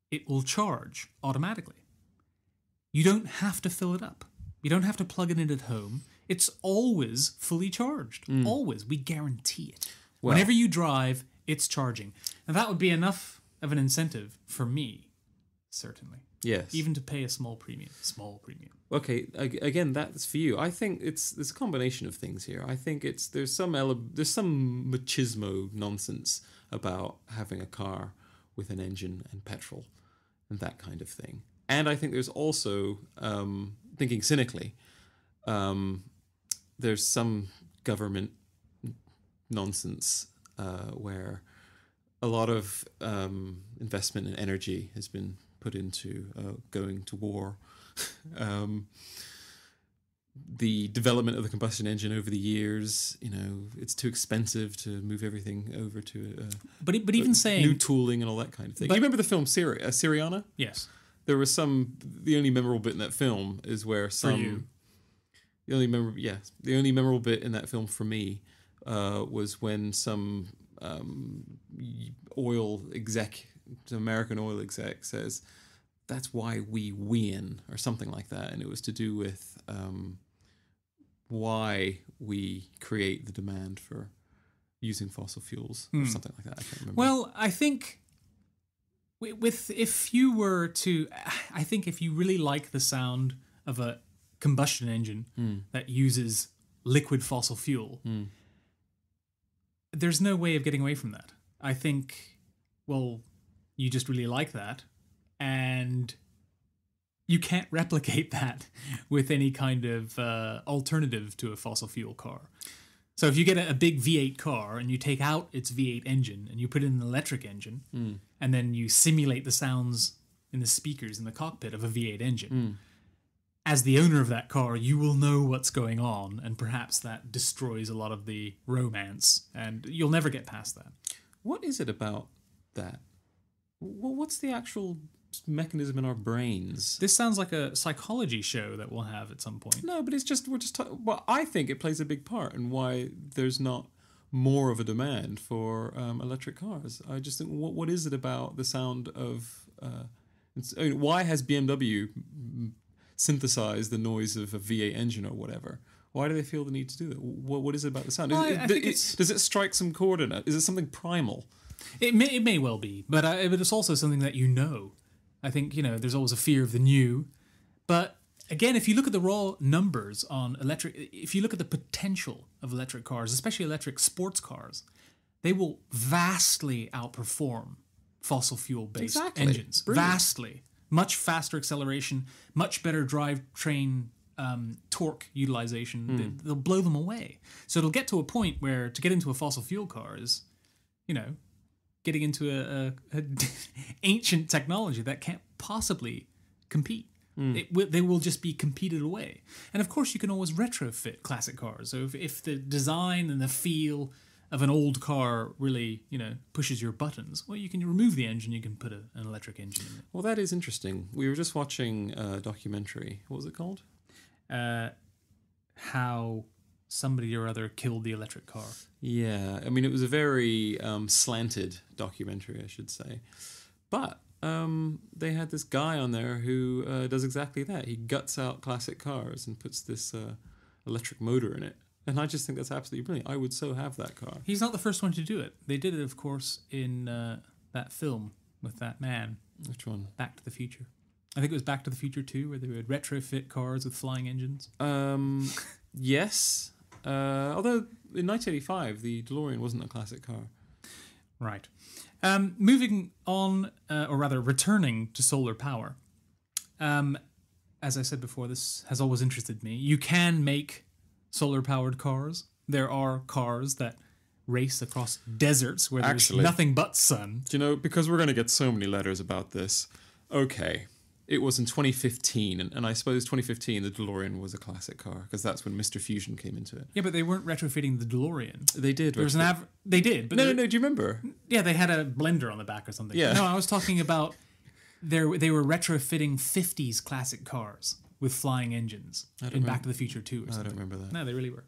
it will charge automatically. You don't have to fill it up. You don't have to plug it in at home. It's always fully charged. Always. We guarantee it. Whenever you drive, it's charging. And that would be enough of an incentive for me, certainly. yes. Even to pay a small premium. Small premium. okay again that's for you i think it's there's a combination of things here i think it's there's some ele- there's some machismo nonsense about having a car with an engine and petrol and that kind of thing and i think there's also um, thinking cynically um, there's some government nonsense uh, where a lot of um, investment in energy has been put into uh, going to war [LAUGHS] um, the development of the combustion engine over the years, you know, it's too expensive to move everything over to uh, But, but even saying, new tooling and all that kind of thing. But- you remember the film Syri- uh, Syriana? yes, There was some. The only memorable bit in that film is where some. you. The only memorable, yeah, the only memorable bit in that film for me uh, was when some um, oil exec, American oil exec, says, "That's why we win," or something like that, and it was to do with um, why we create the demand for using fossil fuels or something like that. I can't remember. Well, I think with if you were to, I think if you really like the sound of a combustion engine that uses liquid fossil fuel, there's no way of getting away from that. I think, well, you just really like that, and you can't [LAUGHS] replicate that with any kind of uh, alternative to a fossil fuel car. So if you get a, a big V8 car and you take out its V8 engine and you put in an electric engine, and then you simulate the sounds in the speakers in the cockpit of a V8 engine, as the owner of that car, you will know what's going on, and perhaps that destroys a lot of the romance, and you'll never get past that. what is it about that? What's the actual mechanism in our brains? This sounds like a psychology show that we'll have at some point. No, but it's just we're just. Ta- well, I think it plays a big part in why there's not more of a demand for um, electric cars. I just think what what is it about the sound of? Uh, it's, I mean, why has BMW m- synthesized the noise of a V8 engine or whatever? Why do they feel the need to do that? What, what is it about the sound? Well, it- I- I it- it- does it strike some chord in it? Is it something primal? It may, it may well be, but uh, but it's also something that you know. I think you know there's always a fear of the new, but again, if you look at the raw numbers on electric, if you look at the potential of electric cars, especially electric sports cars, they will vastly outperform fossil fuel based Exactly. engines. Brilliant. Vastly, much faster acceleration, much better drivetrain um, torque utilization. Hmm. They, they'll blow them away. So it'll get to a point where to get into a fossil fuel car is, you know, getting into a, a, a [LAUGHS] ancient technology that can't possibly compete. It, wi- they will just be competed away. And of course, you can always retrofit classic cars. So if, if the design and the feel of an old car really, you know, pushes your buttons, well, you can remove the engine. You can put a, an electric engine in it. Well, that is interesting. We were just watching a documentary. What was it called? Uh, how somebody or other killed the electric car. Yeah, I mean, it was a very um, slanted documentary, I should say. But um, they had this guy on there who uh, does exactly that. He guts out classic cars and puts this uh, electric motor in it. And I just think that's absolutely brilliant. I would so have that car. He's not the first one to do it. They did it, of course, in uh, that film with that man. Which one? Back to the Future. I think it was Back to the Future 2, where they would retrofit cars with flying engines. Um, [LAUGHS] yes. Uh, although in 1985, the DeLorean wasn't a classic car. Right. Um, moving on, uh, or rather, returning to solar power. Um, as I said before, this has always interested me. You can make solar powered cars. There are cars that race across deserts where there's Actually- nothing but sun. Do you know, because we're going to get so many letters about this, okay, it was in 2015, and, and I suppose 2015, the DeLorean was a classic car, because that's when Mr. Fusion came into it. Yeah, but they weren't retrofitting the DeLorean. They did. There was an av- They did, but No, no, no, do you remember? Yeah, they had a blender on the back or something. Yeah. No, I was talking about there. They were retrofitting '50s classic cars with flying engines in Back to the Future 2 or I something. don't remember that. No, they really were.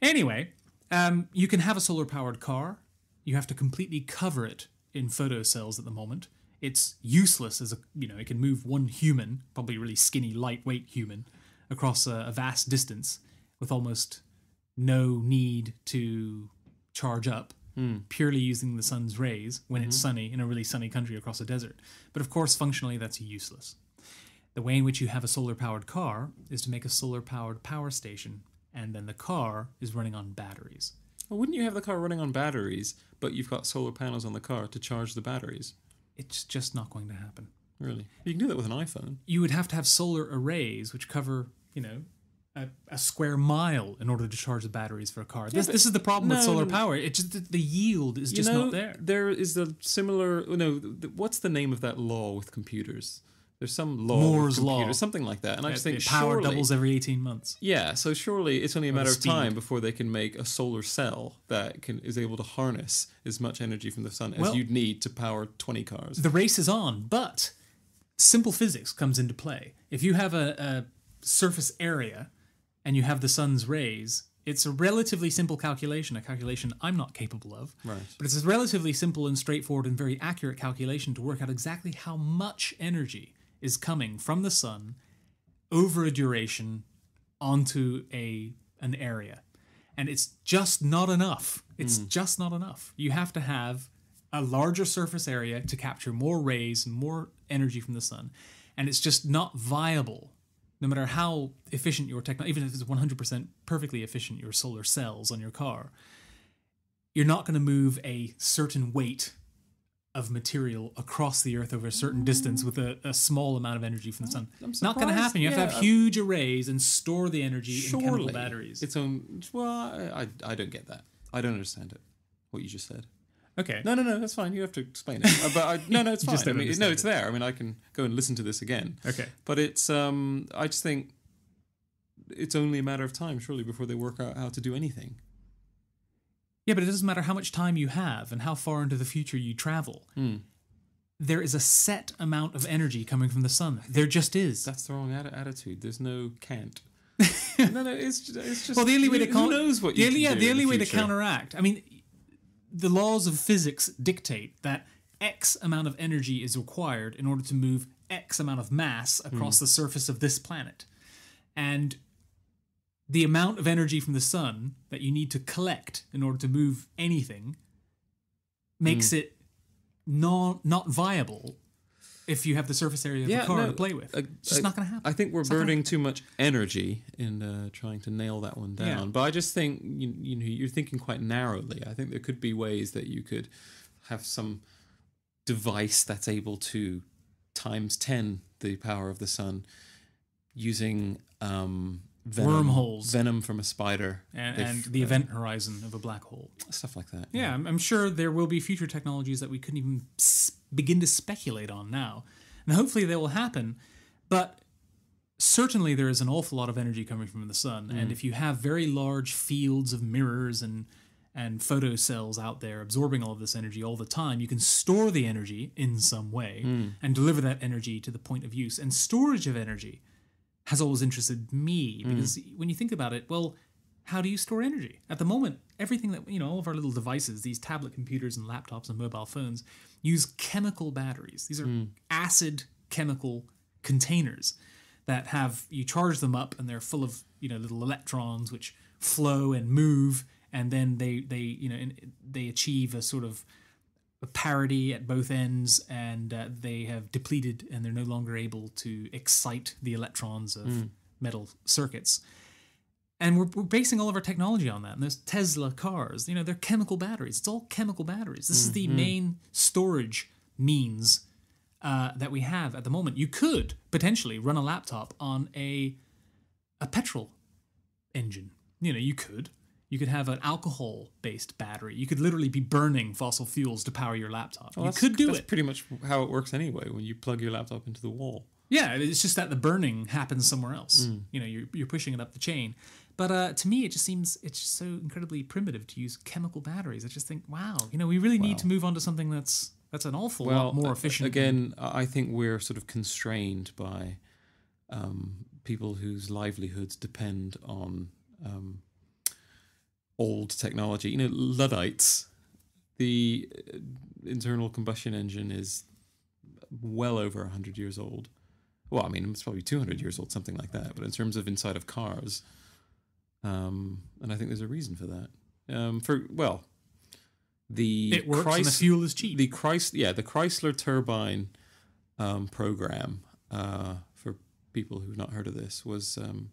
Anyway, um, you can have a solar powered car. You have to completely cover it in photo cells at the moment. It's useless as a you know it can move one human, probably really skinny, lightweight human, across a, a vast distance with almost no need to charge up. Purely using the sun's rays when it's sunny in a really sunny country across a desert. But of course, functionally, that's useless. The way in which you have a solar powered car is to make a solar powered power station, and then the car is running on batteries. Well, wouldn't you have the car running on batteries, but you've got solar panels on the car to charge the batteries? It's just not going to happen. Really? You can do that with an iPhone. You would have to have solar arrays which cover, you know, a, a square mile in order to charge the batteries for a car. this, this is the problem with solar no, no. power. It just the, yield is just you know, not there. There is a similar. No, what's the name of that law with computers? There's some law. Moore's law. something like that. And I just think power surely, doubles every 18 months. Yeah, so surely it's only a matter of time before they can make a solar cell that can is able to harness as much energy from the sun as Well- you'd need to power 20 cars. the race is on, but simple physics comes into play. If you have a, a surface area and you have the sun's rays, it's a relatively simple calculation, a calculation I'm not capable of. Right. But it's a relatively simple and straightforward and very accurate calculation to work out exactly how much energy is coming from the sun over a duration onto a an area. and it's just not enough. It's hmm. just not enough. You have to have a larger surface area to capture more rays, more energy from the sun, and it's just not viable. No matter how efficient your technology, even if it's 100% perfectly efficient, your solar cells on your car, you're not going to move a certain weight of material across the earth over a certain distance with a, a small amount of energy from the sun. not going to happen. You have to have huge arrays and store the energy in chemical Surely batteries. its own. Well, I, I don't get that. I don't understand it. What you just said. okay. No, no, no. That's fine. You have to explain it. Uh, but I, no, no, [LAUGHS] it's fine. just I mean, no, it's there. I mean, I can go and listen to this again. Okay. But it's um, I just think it's only a matter of time, surely, before they work out how to do anything. Yeah, but it doesn't matter how much time you have and how far into the future you travel. Hmm. There is a set amount of energy coming from the sun. There just is. That's the wrong atti- attitude. There's no can't. [LAUGHS] no, no, it's just, it's just. Well, the only way to con- who knows what the you only, can yeah, the only way to counteract. I mean, the laws of physics dictate that X amount of energy is required in order to move X amount of mass across the surface of this planet, and the amount of energy from the sun that you need to collect in order to move anything makes Hmm. it not not viable if you have the surface area of Yeah, the car no, to play with. I- it's just I- not going to happen. I think we're burning too much energy in uh, trying to nail that one down. Yeah. But I just think you, you know you're thinking quite narrowly. I think there could be ways that you could have some device that's able to times ten the power of the sun using um, venom, Wormholes. venom from a spider, and, and the uh, event horizon of a black hole. stuff like that. Yeah, I'm, I'm sure there will be future technologies that we couldn't even begin to speculate on now. And hopefully they will happen. But certainly there is an awful lot of energy coming from the sun. And if you have very large fields of mirrors and and photocells out there absorbing all of this energy all the time, you can store the energy in some way and deliver that energy to the point of use. And storage of energy has always interested me mm. because when you think about it, well, how do you store energy? At the moment, everything that, you know, all of our little devices, these tablet computers and laptops and mobile phones, use chemical batteries. These are mm. acid chemical containers that have, you charge them up and they're full of, you know, little electrons which flow and move and then they, they you know, they achieve a sort of a parity at both ends and uh, they have depleted and they're no longer able to excite the electrons of metal circuits. And we're, we're basing all of our technology on that and those tesla cars you know they're chemical batteries. It's all chemical batteries. This is the main storage means uh, that we have at the moment. You could potentially run a laptop on a a petrol engine. You know you could you could have an alcohol based battery you could literally be burning fossil fuels to power your laptop you could do that's it pretty much how it works anyway. When you plug your laptop into the wall. yeah, it's just that the burning happens somewhere else. You know, you're, you're pushing it up the chain. But uh, to me, it just seems it's just so incredibly primitive to use chemical batteries. I just think, wow, you know, we really need to move on to something that's that's an awful lot more efficient. Again, I I think we're sort of constrained by um, people whose livelihoods depend on um, old technology. You know, Luddites. The uh, internal combustion engine is well over hundred years old. Well, I mean, it's probably two hundred years old, something like that. But in terms of inside of cars, um, and I think there's a reason for that. Um, for well, the it works and the fuel is cheap. the Chrysler, yeah, the Chrysler turbine um, program uh, for people who've not heard of this was um,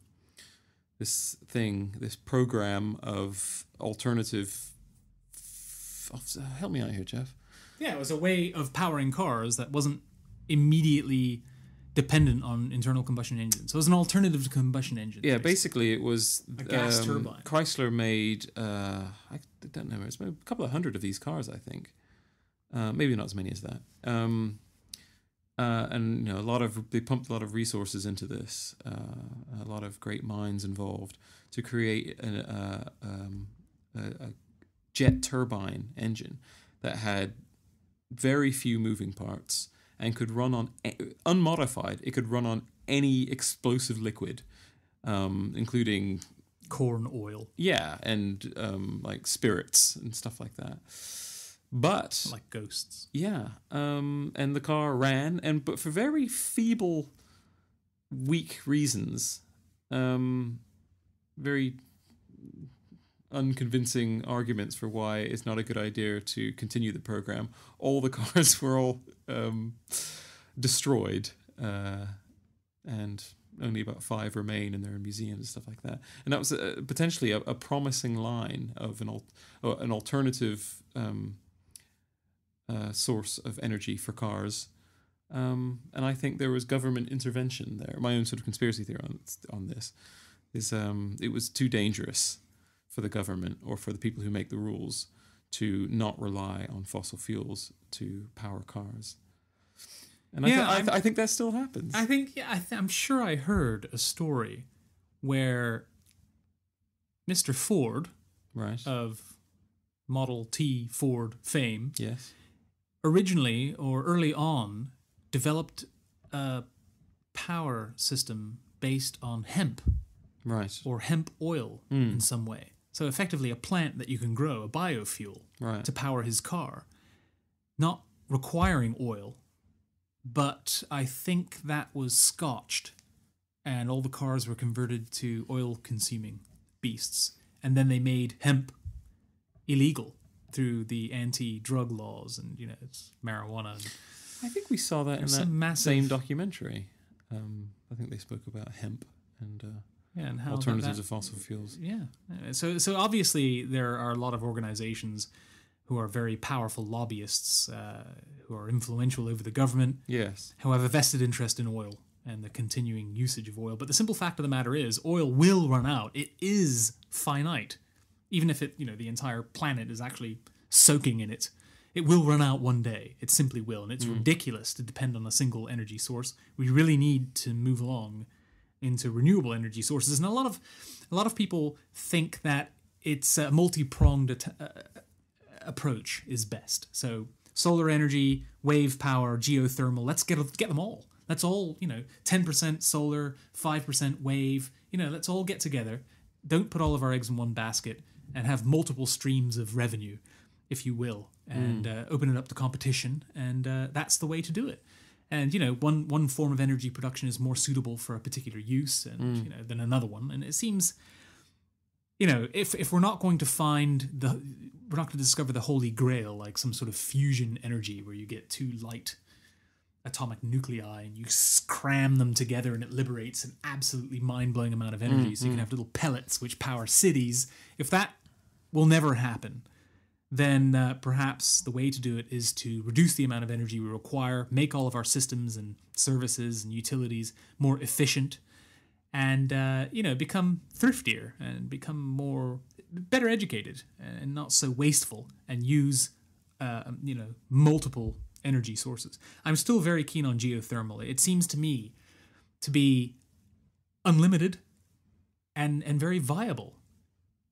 this thing, this program of alternative. help me out here, Jeff. yeah, it was a way of powering cars that wasn't immediately dependent on internal combustion engines. So it was an alternative to combustion engines. Yeah, basically it was A gas um, turbine. Chrysler made uh, I don't know, it's a couple of hundred of these cars, I think. Uh, maybe not as many as that. Um, uh, and you know, a lot of they pumped a lot of resources into this. Uh, a lot of great minds involved to create a, uh, um, a, a jet turbine engine that had very few moving parts and could run on unmodified. It could run on any explosive liquid, um, including corn oil, yeah, and um, like spirits and stuff like that. But like ghosts. yeah, um, and the car ran, and but for very feeble, weak reasons, um, very unconvincing arguments for why it's not a good idea to continue the program. All the [LAUGHS] cars were all um, destroyed, uh, and only about five remain, and they're in museums and stuff like that. And that was a, potentially a, a promising line of an al- uh, an alternative um, uh, source of energy for cars. Um, and I think there was government intervention there. My own sort of conspiracy theory on on this is um, it was too dangerous for the government or for the people who make the rules to not rely on fossil fuels to power cars. And Yeah, I, th- I, th- I think that still happens. I think yeah, I th- I'm sure I heard a story where Mr. Ford right. of Model T Ford fame yes. Originally or early on developed a power system based on hemp Right. or hemp oil hmm. in some way. So effectively a plant that you can grow, a biofuel Right. to power his car, not requiring oil. But I think that was scotched, and all the cars were converted to oil consuming beasts. And then they made hemp illegal through the anti drug laws and, you know, it's marijuana. and- I think we saw that in that massive- same documentary. Um, I think they spoke about hemp and uh, Yeah, and how alternatives of fossil fuels. Yeah. So so obviously there are a lot of organizations who are very powerful lobbyists uh, who are influential over the government Yes. who have a vested interest in oil and the continuing usage of oil. But the simple fact of the matter is oil will run out. It is finite. Even if it, you know, the entire planet is actually soaking in it, it will run out one day. It simply will. And it's ridiculous to depend on a single energy source. We really need to move along into renewable energy sources. And a lot of a lot of people think that it's a multi-pronged at- uh, approach is best. So solar energy, wave power, geothermal. Let's get get them all. Let's all you know, ten percent solar, five percent wave. You know, let's all get together. Don't put all of our eggs in one basket and have multiple streams of revenue, if you will, and uh, open it up to competition. And uh, that's the way to do it. And you know, one one form of energy production is more suitable for a particular use, and you know, than another one. And it seems you know, if if we're not going to find the, we're not going to discover the holy grail, like some sort of fusion energy where you get two light atomic nuclei and you cram them together and it liberates an absolutely mind blowing amount of energy. So you can have little pellets which power cities. If that will never happen, then uh, perhaps the way to do it is to reduce the amount of energy we require, make all of our systems and services and utilities more efficient, and uh, you know become thriftier and become more better educated and not so wasteful and use uh, you know multiple energy sources. I'm still very keen on geothermal. It seems to me to be unlimited and and very viable.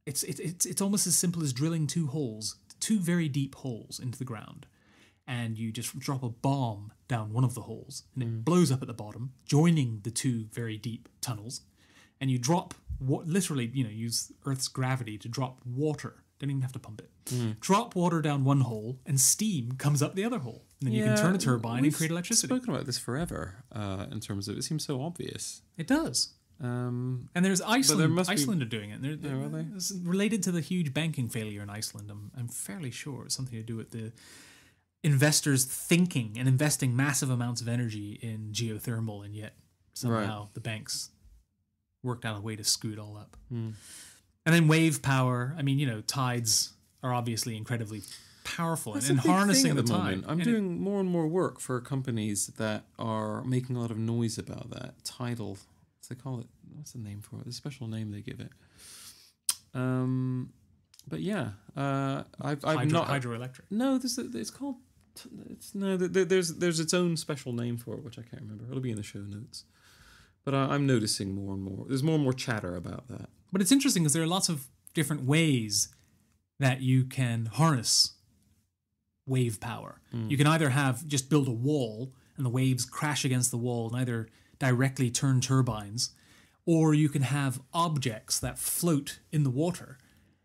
It's it, it's it's almost as simple as drilling two holes, two very deep holes into the ground, and you just drop a bomb down one of the holes, and it blows up at the bottom, joining the two very deep tunnels, and you drop what literally you know use Earth's gravity to drop water. Don't even have to pump it. Drop water down one hole, and steam comes up the other hole, and then you can turn a turbine and create electricity. we've spoken about this forever uh, in terms of it seems so obvious. it does. Um, And there's Iceland. be- Iceland are doing it. They're, they're, are they? It's related to the huge banking failure in Iceland. I'm, I'm fairly sure it's something to do with the investors thinking and investing massive amounts of energy in geothermal, and yet somehow the banks worked out a way to screw it all up. Hmm. And then wave power. I mean, you know, tides are obviously incredibly powerful, That's and, a big harnessing the, the moment. I'm And it- doing more and more work for companies that are making a lot of noise about that. Tidal, they call it? What's the name for it? The special name they give it. Um, but yeah, uh, I've I've hydro, not hydroelectric. No, there's a, it's called. It's no. there- there- There's there's its own special name for it, which I can't remember. It'll be in the show notes. But I, I'm noticing more and more. There's more and more chatter about that. But it's interesting because there are lots of different ways that you can harness wave power. You can either have just build a wall and the waves crash against the wall and either directly turn turbines, or you can have objects that float in the water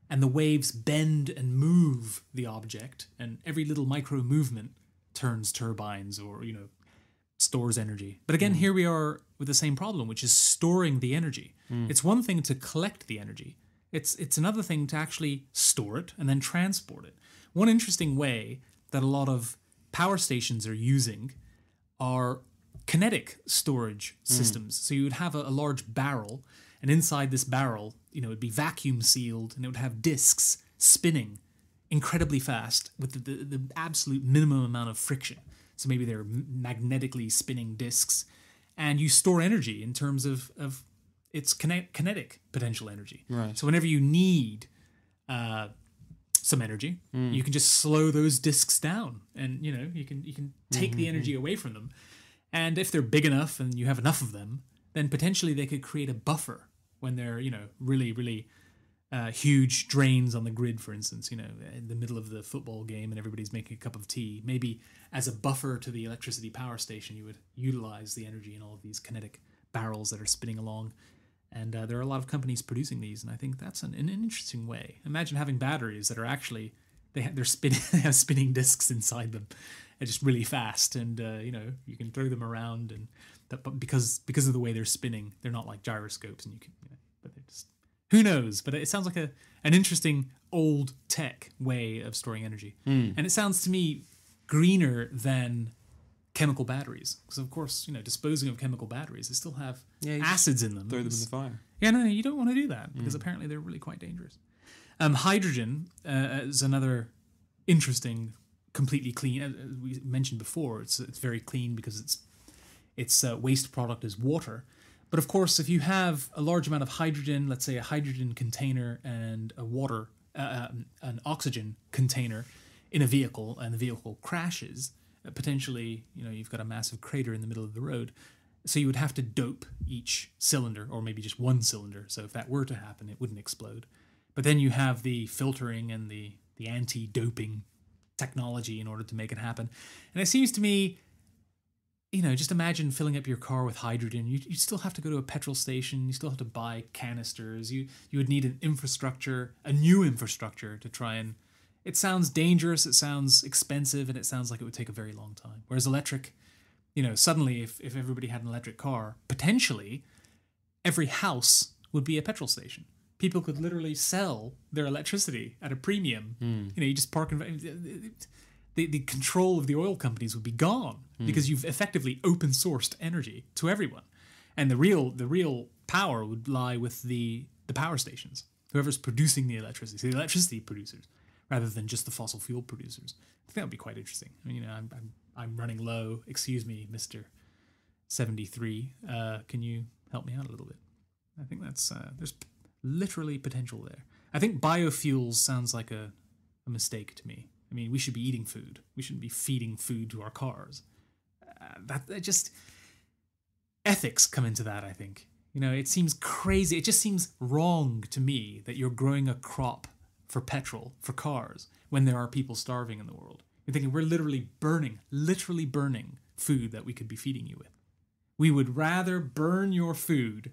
and the waves bend and move the object, and every little micro movement turns turbines or, you know, stores energy. But again, mm. here we are with the same problem, which is storing the energy. Mm. It's one thing to collect the energy, It's it's another thing to actually store it and then transport it. One interesting way that a lot of power stations are using are kinetic storage hmm. systems. So you would have a, a large barrel, and inside this barrel, you know, it'd be vacuum sealed, and it would have discs spinning incredibly fast with the, the, the absolute minimum amount of friction. So maybe they're magnetically spinning discs, and you store energy in terms of of its kinet- kinetic potential energy. Right. So whenever you need uh, some energy, hmm. you can just slow those discs down, and you know you can you can take the mm-hmm. energy away from them. And if they're big enough and you have enough of them, then potentially they could create a buffer when they're you know really really uh, huge drains on the grid, for instance, you know, in the middle of the football game and everybody's making a cup of tea. Maybe as a buffer to the electricity power station, you would utilize the energy in all of these kinetic barrels that are spinning along. And uh, there are a lot of companies producing these, and I think that's an, an interesting way. Imagine having batteries that are actually they ha- they're spinning [LAUGHS] they have spinning discs inside them, and just really fast, and uh, you know you can throw them around, and that, but because because of the way they're spinning, they're not like gyroscopes, and you can you know, but they're just who knows? But it sounds like a an interesting old tech way of storing energy, and it sounds to me greener than chemical batteries because of course you know disposing of chemical batteries they still have Yeah, acids in them Throw them in the fire. yeah, no, no you don't want to do that because apparently they're really quite dangerous. Um, hydrogen uh, is another interesting, completely clean. As we mentioned before, it's it's very clean because its its uh, waste product is water. But of course, if you have a large amount of hydrogen, let's say a hydrogen container and a water, uh, um, an oxygen container in a vehicle, and the vehicle crashes, uh, potentially, you know, you've got a massive crater in the middle of the road. So you would have to dope each cylinder, or maybe just one cylinder. So if that were to happen, it wouldn't explode. But then you have the filtering and the the anti-doping technology in order to make it happen. And it seems to me, you know, just imagine filling up your car with hydrogen. You you still have to go to a petrol station. You still have to buy canisters. You you would need an infrastructure, a new infrastructure to try and. It sounds dangerous. It sounds expensive, and it sounds like it would take a very long time. Whereas electric, you know, suddenly if if everybody had an electric car, potentially every house would be a petrol station. People could literally sell their electricity at a premium. You know, you just park and the, the control of the oil companies would be gone because you've effectively open sourced energy to everyone. And the real the real power would lie with the the power stations, whoever's producing the electricity, the electricity producers, rather than just the fossil fuel producers. I think that would be quite interesting. I mean, you know, I'm I'm, I'm running low. Excuse me, Mister seventy three. Uh, can you help me out a little bit? I think that's uh, there's literally potential there. I think biofuels sounds like a, a mistake to me. I mean, we should be eating food. We shouldn't be feeding food to our cars. Uh, that, that just ethics come into that. I think you know it seems crazy. It just seems wrong to me that you're growing a crop for petrol for cars when there are people starving in the world. You're thinking we're literally burning, literally burning food that we could be feeding you with. We would rather burn your food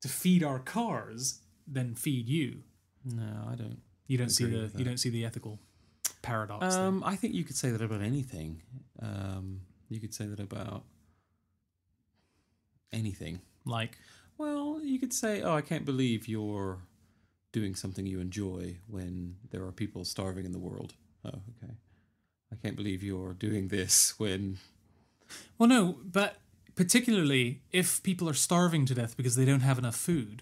to feed our cars than feed you. No, I don't. You don't see the you don't see the ethical paradox. Um, I think you could say that about anything. Um, you could say that about anything. Like Well, you could say, "Oh, I can't believe you're doing something you enjoy when there are people starving in the world." Oh, okay. I can't believe you're doing this when Well, no, but particularly if people are starving to death because they don't have enough food,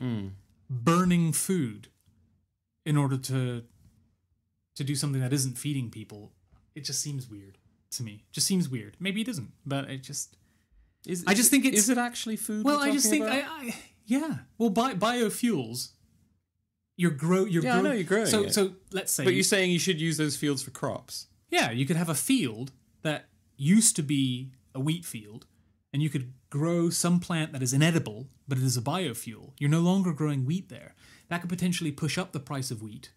burning food in order to to do something that isn't feeding people, it just seems weird to me. Just seems weird. Maybe it isn't, but it just is. I just think it's- is it actually food? well, I just think? I, I yeah. Well, bi- biofuels. You're grow. You're Yeah, I know you're growing So it. so let's say But you're saying you should use those fields for crops. Yeah, you could have a field that used to be a wheat field, and you could grow some plant that is inedible, but it is a biofuel. You're no longer growing wheat there. That could potentially push up the price of wheat.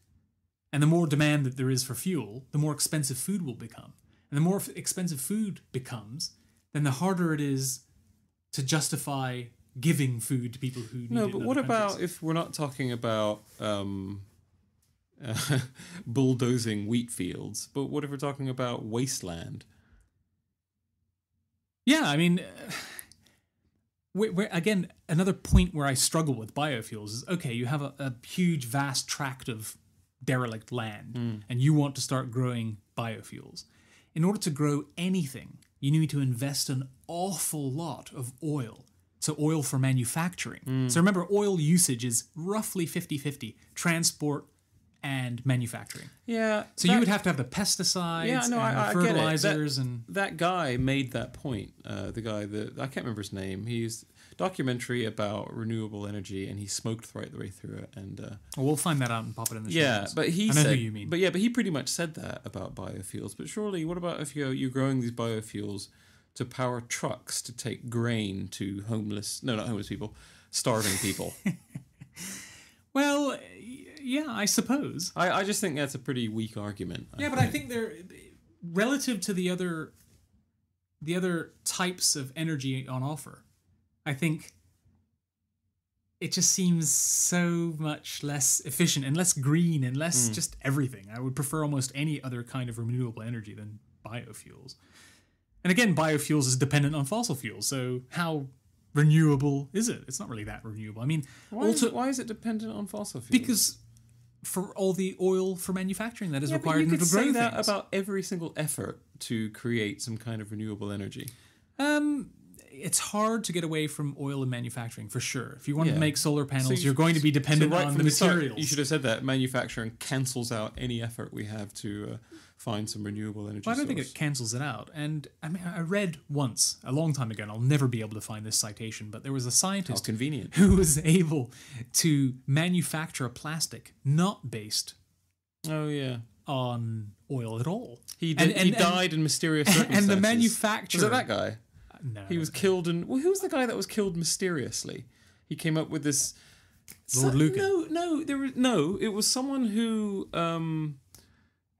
And the more demand that there is for fuel, the more expensive food will become. And the more expensive food becomes, then the harder it is to justify giving food to people who need No, it in but what about if we're not talking about um, uh, [LAUGHS] bulldozing wheat fields, but what if we're talking about wasteland? Yeah, I mean, [SIGHS] where, where again another point where I struggle with biofuels is okay, you have a, a huge, vast tract of derelict land, hmm. and you want to start growing biofuels. In order to grow anything, you need to invest an awful lot of oil. So, oil for manufacturing. Hmm. So, remember, oil usage is roughly 50 50 transport and manufacturing. Yeah. So, you would have to have the pesticides Yeah, no, and I, I get it. That- fertilizers and. that guy made that point. Uh, the guy that I can't remember his name. He's documentary about renewable energy, and he smoked right the way through it. And uh, Well, we'll find that out and pop it in the show yeah, but he I know said, who you mean. but yeah, but he pretty much said that about biofuels. But surely, what about if you're you're growing these biofuels to power trucks to take grain to homeless? No, not homeless people, starving people. [LAUGHS] Well, yeah, I suppose. I, I just think that's a pretty weak argument. Yeah, but I think they're relative to the other the other types of energy on offer. I think it just seems so much less efficient and less green and less mm. just everything. I would prefer almost any other kind of renewable energy than biofuels. And again, biofuels is dependent on fossil fuels. So how renewable is it? It's not really that renewable. I mean, why, is it, why is it dependent on fossil fuels? because for all the oil for manufacturing that is Yeah, but required you in order could say that about every single effort to create some kind of renewable energy. Um, it's hard to get away from oil and manufacturing for sure. If you want Yeah. to make solar panels, you- you, are going to be dependent so right on the the start, materials. you should have said that manufacturing cancels out any effort we have to uh, find some renewable energy. Well, I don't think it cancels it out. And I mean, I read once a long time ago, and I'll never be able to find this citation, but there was a How scientist convenient. who was able to manufacture a plastic not based Oh yeah, on oil at all. he did, and- he and- died in mysterious circumstances. [LAUGHS] And the was manufacturer. it that guy? No, He was killed and Well, who was the guy that was killed mysteriously? He came up with this. Lord So- Lucan. No, no, there was no. It was someone who um,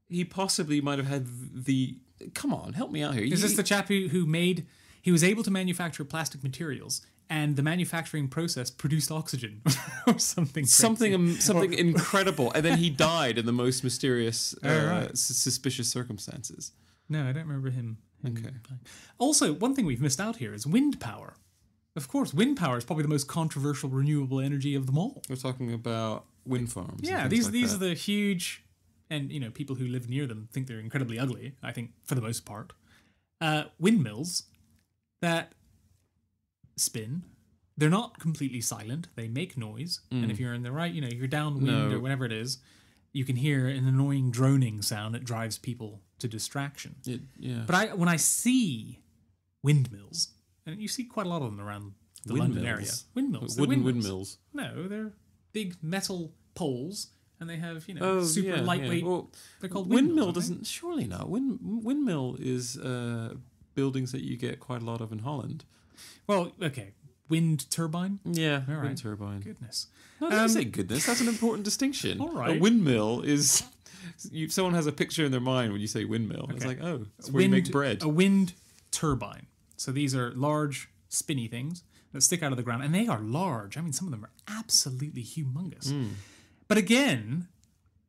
he possibly might have had the. Come on, help me out here. Is You- this the chap who, who made? He was able to manufacture plastic materials, and the manufacturing process produced oxygen [LAUGHS] or something. something something incredible, and then he died in the most mysterious, [LAUGHS] uh, Oh, right. suspicious circumstances. No, I don't remember him. Him Okay. Also, one thing we've missed out here is wind power. Of course, wind power is probably the most controversial renewable energy of them all. We're talking about wind farms. Yeah, these like these that. are the huge, and you know, people who live near them think they're incredibly ugly. I think for the most part, uh, windmills that spin. They're not completely silent. They make noise, and if you're in the right, you know, you're downwind No. or whatever it is, you can hear an annoying droning sound that drives people to distraction. It- yeah. But I, when I see windmills, and you see quite a lot of them around the London area, Windmills? windmills, Wooden windmills. windmills. No, they're big metal poles, and they have you know Oh, super yeah, yeah. lightweight. Well, they're called windmill windmills, doesn't. Surely not. Wind, windmill is uh, buildings that you get quite a lot of in Holland. Well, okay, wind turbine. Yeah, All right. wind turbine. Goodness. No, don't Um, say goodness. That's an important distinction. [LAUGHS] All right, A windmill is. You, someone has a picture in their mind when you say windmill. It's like, oh, it's where you make bread. A wind turbine. So these are large spinny things that stick out of the ground, and they are large. I mean, some of them are absolutely humongous. Hmm. But again,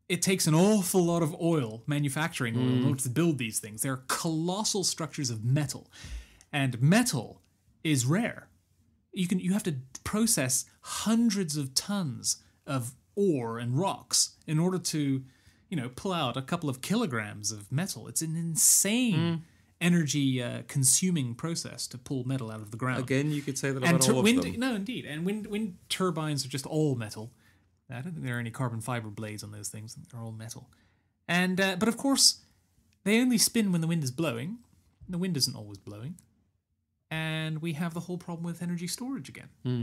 it takes an awful lot of oil, manufacturing oil, Hmm. in order to build these things. They're colossal structures of metal, and metal is rare. You can you have to process hundreds of tons of ore and rocks in order to, you know, pull out a couple of kilograms of metal. It's an insane Hmm. energy uh, consuming process to pull metal out of the ground. Again, you could say that and about tur- all of wind, them. no, indeed, and wind wind turbines are just all metal. I don't think there are any carbon fiber blades on those things. They're all metal. And uh, but of course, they only spin when the wind is blowing. The wind isn't always blowing, and we have the whole problem with energy storage again. Hmm.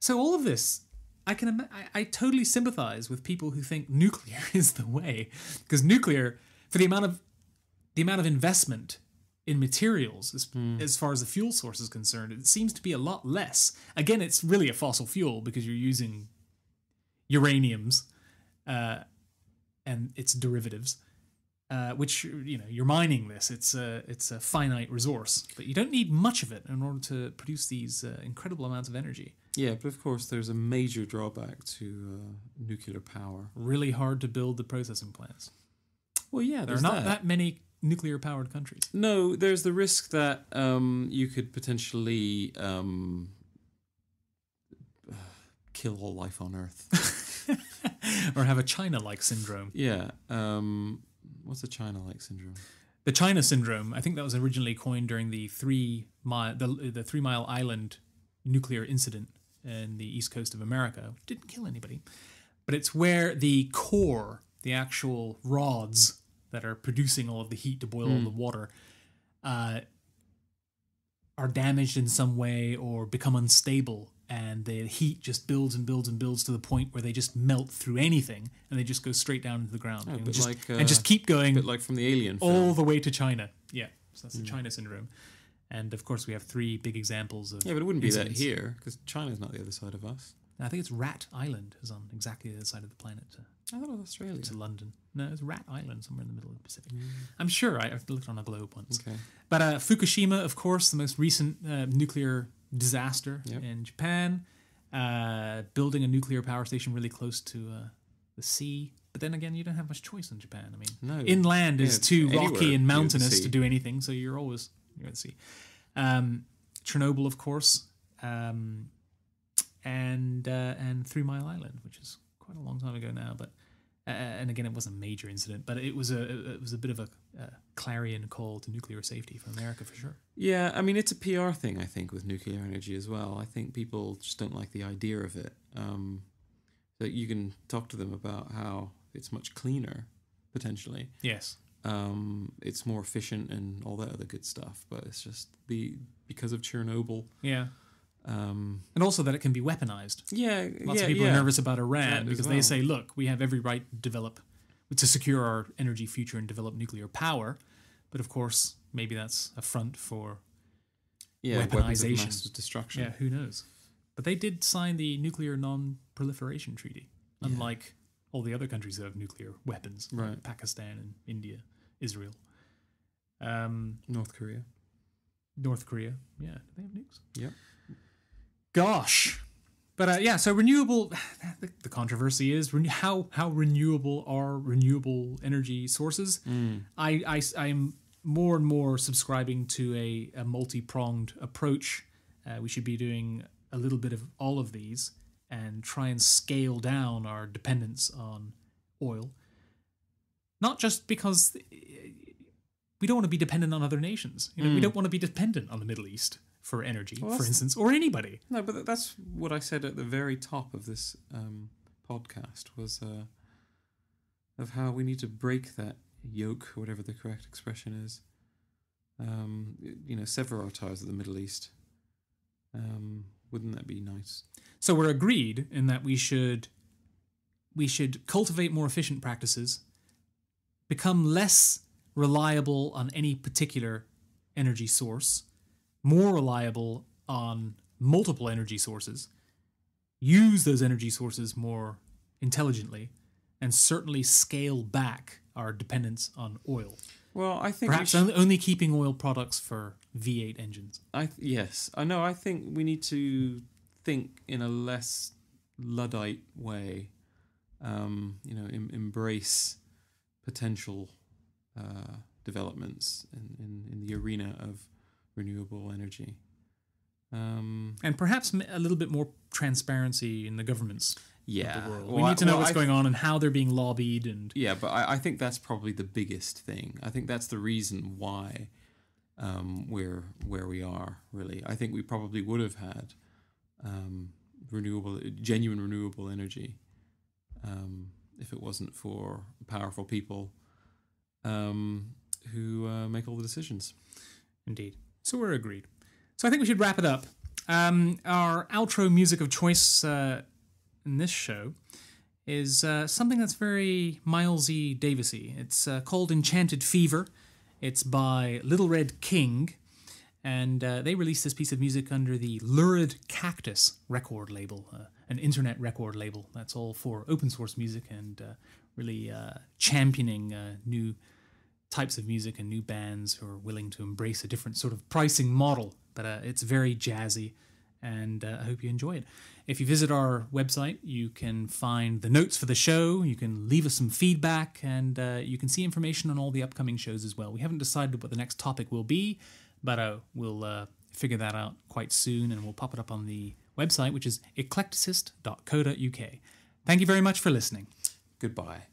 So all of this, I can ima- I, I totally sympathize with people who think nuclear [LAUGHS] is the way, because nuclear, for the amount of the amount of investment in materials as, as far as the fuel source is concerned, it seems to be a lot less. Again, it's really a fossil fuel because you're using uraniums uh, and its derivatives, uh, which you know you're mining this. It's a it's a finite resource, but you don't need much of it in order to produce these uh, incredible amounts of energy. Yeah, but of course, there's a major drawback to uh, nuclear power. Really hard to build the processing plants. Well, yeah, There are there's not that. that many nuclear powered countries. No, there's the risk that um, you could potentially um, [SIGHS] kill all life on Earth. [LAUGHS] or have a China-like syndrome. yeah. Um, what's a China-like syndrome? The China syndrome. I think that was originally coined during the three mile the, the Three Mile Island nuclear incident in the east coast of America. Didn't kill anybody, but it's where the core, the actual rods that are producing all of the heat to boil all the water, uh, are damaged in some way or become unstable and the heat just builds and builds and builds to the point where they just melt through anything and they just go straight down into the ground and, just, like, and just uh, keep going bit like from the Alien film. all the way to China. Yeah, so that's the China syndrome. And of course, we have three big examples of. yeah, but it wouldn't be that incidents. here because China's not the other side of us. I think it's Rat Island is on exactly the other side of the planet I thought it was Australia. to London. No, it's Rat Island somewhere in the middle of the Pacific. I'm sure I, I've looked on a globe once. Okay. But uh, Fukushima, of course, the most recent uh, nuclear disaster Yep. in Japan, uh, building a nuclear power station really close to uh, the sea. But then again, you don't have much choice in Japan. I mean, No. inland is too rocky and mountainous to do anything, so you're always near the sea. Um, Chernobyl, of course, um, and uh, and Three Mile Island, which is quite a long time ago now. But uh, and again, it wasn't a major incident, but it was a it was a bit of a, uh clarion call to nuclear safety for America for sure. Yeah, I mean it's a PR thing. I think with nuclear energy as well. I think people just don't like the idea of it. Um, that you can talk to them about how it's much cleaner, potentially. Yes. Um, it's more efficient and all that other good stuff. But it's just the because of Chernobyl. Yeah. Um, And also that it can be weaponized. yeah, Lots yeah, of people yeah. are nervous about Iran as because well. they say, look, we have every right to develop, to secure our energy future and develop nuclear power. But of course, maybe that's a front for, Yeah, weaponization. mass destruction. yeah, who knows. But they did sign the Nuclear Non Proliferation Treaty, unlike all the other countries that have nuclear weapons, like Right. Pakistan and India, Israel. Um, North Korea. North Korea. Yeah, do they have nukes? Yep. Gosh. But uh, yeah, so renewable. [SIGHS] The, controversy is ren- how how renewable are renewable energy sources. I I am more and more subscribing to a, a multi pronged approach. Uh, we should be doing a little bit of all of these and try and scale down our dependence on oil. Not just because we don't want to be dependent on other nations. You know, we don't want to be dependent on the Middle East for energy, for instance, or anybody. No, but that's what I said at the very top of this um, podcast was uh, of how we need to break that yoke, whatever the correct expression is. Um, you know, sever our ties with the Middle East. Um, wouldn't that be nice? So we're agreed in that we should we should cultivate more efficient practices, become less reliable on any particular energy source, more reliable on multiple energy sources, use those energy sources more intelligently, and certainly scale back our dependence on oil. Well, I think Perhaps should- only, keeping oil products for V8 engines. I th- yes, I know. I think we need to think in a less luddite way. Um, you know, em- embrace potential uh, developments in, in, in the arena of renewable energy. Um, And perhaps a little bit more transparency in the governments yeah, of the world. Well, we need to know well, what's going on and how they're being lobbied and Yeah, but I, I think that's probably the biggest thing. I think that's the reason why um, we're where we are. Really, I think we probably would have had um, renewable, genuine renewable energy um, if it wasn't for powerful people um, who uh, make all the decisions. indeed. So we're agreed. So I think we should wrap it up. Um, our outro music of choice uh, in this show is uh, something that's very Milesy Davisy. It's uh, called Enchanted Fever. It's by Little Red King, and uh, they released this piece of music under the Lurid Cactus record label, uh, an internet record label that's all for open source music and uh, really uh, championing uh, new types of music and new bands who are willing to embrace a different sort of pricing model. But uh, it's very jazzy, and uh, I hope you enjoy it. If you visit our website, you can find the notes for the show, you can leave us some feedback, and uh, you can see information on all the upcoming shows as well. We haven't decided what the next topic will be, but we'll figure that out quite soon, and we'll pop it up on the website, which is eclecticist.co.uk. Thank you very much for listening. Goodbye.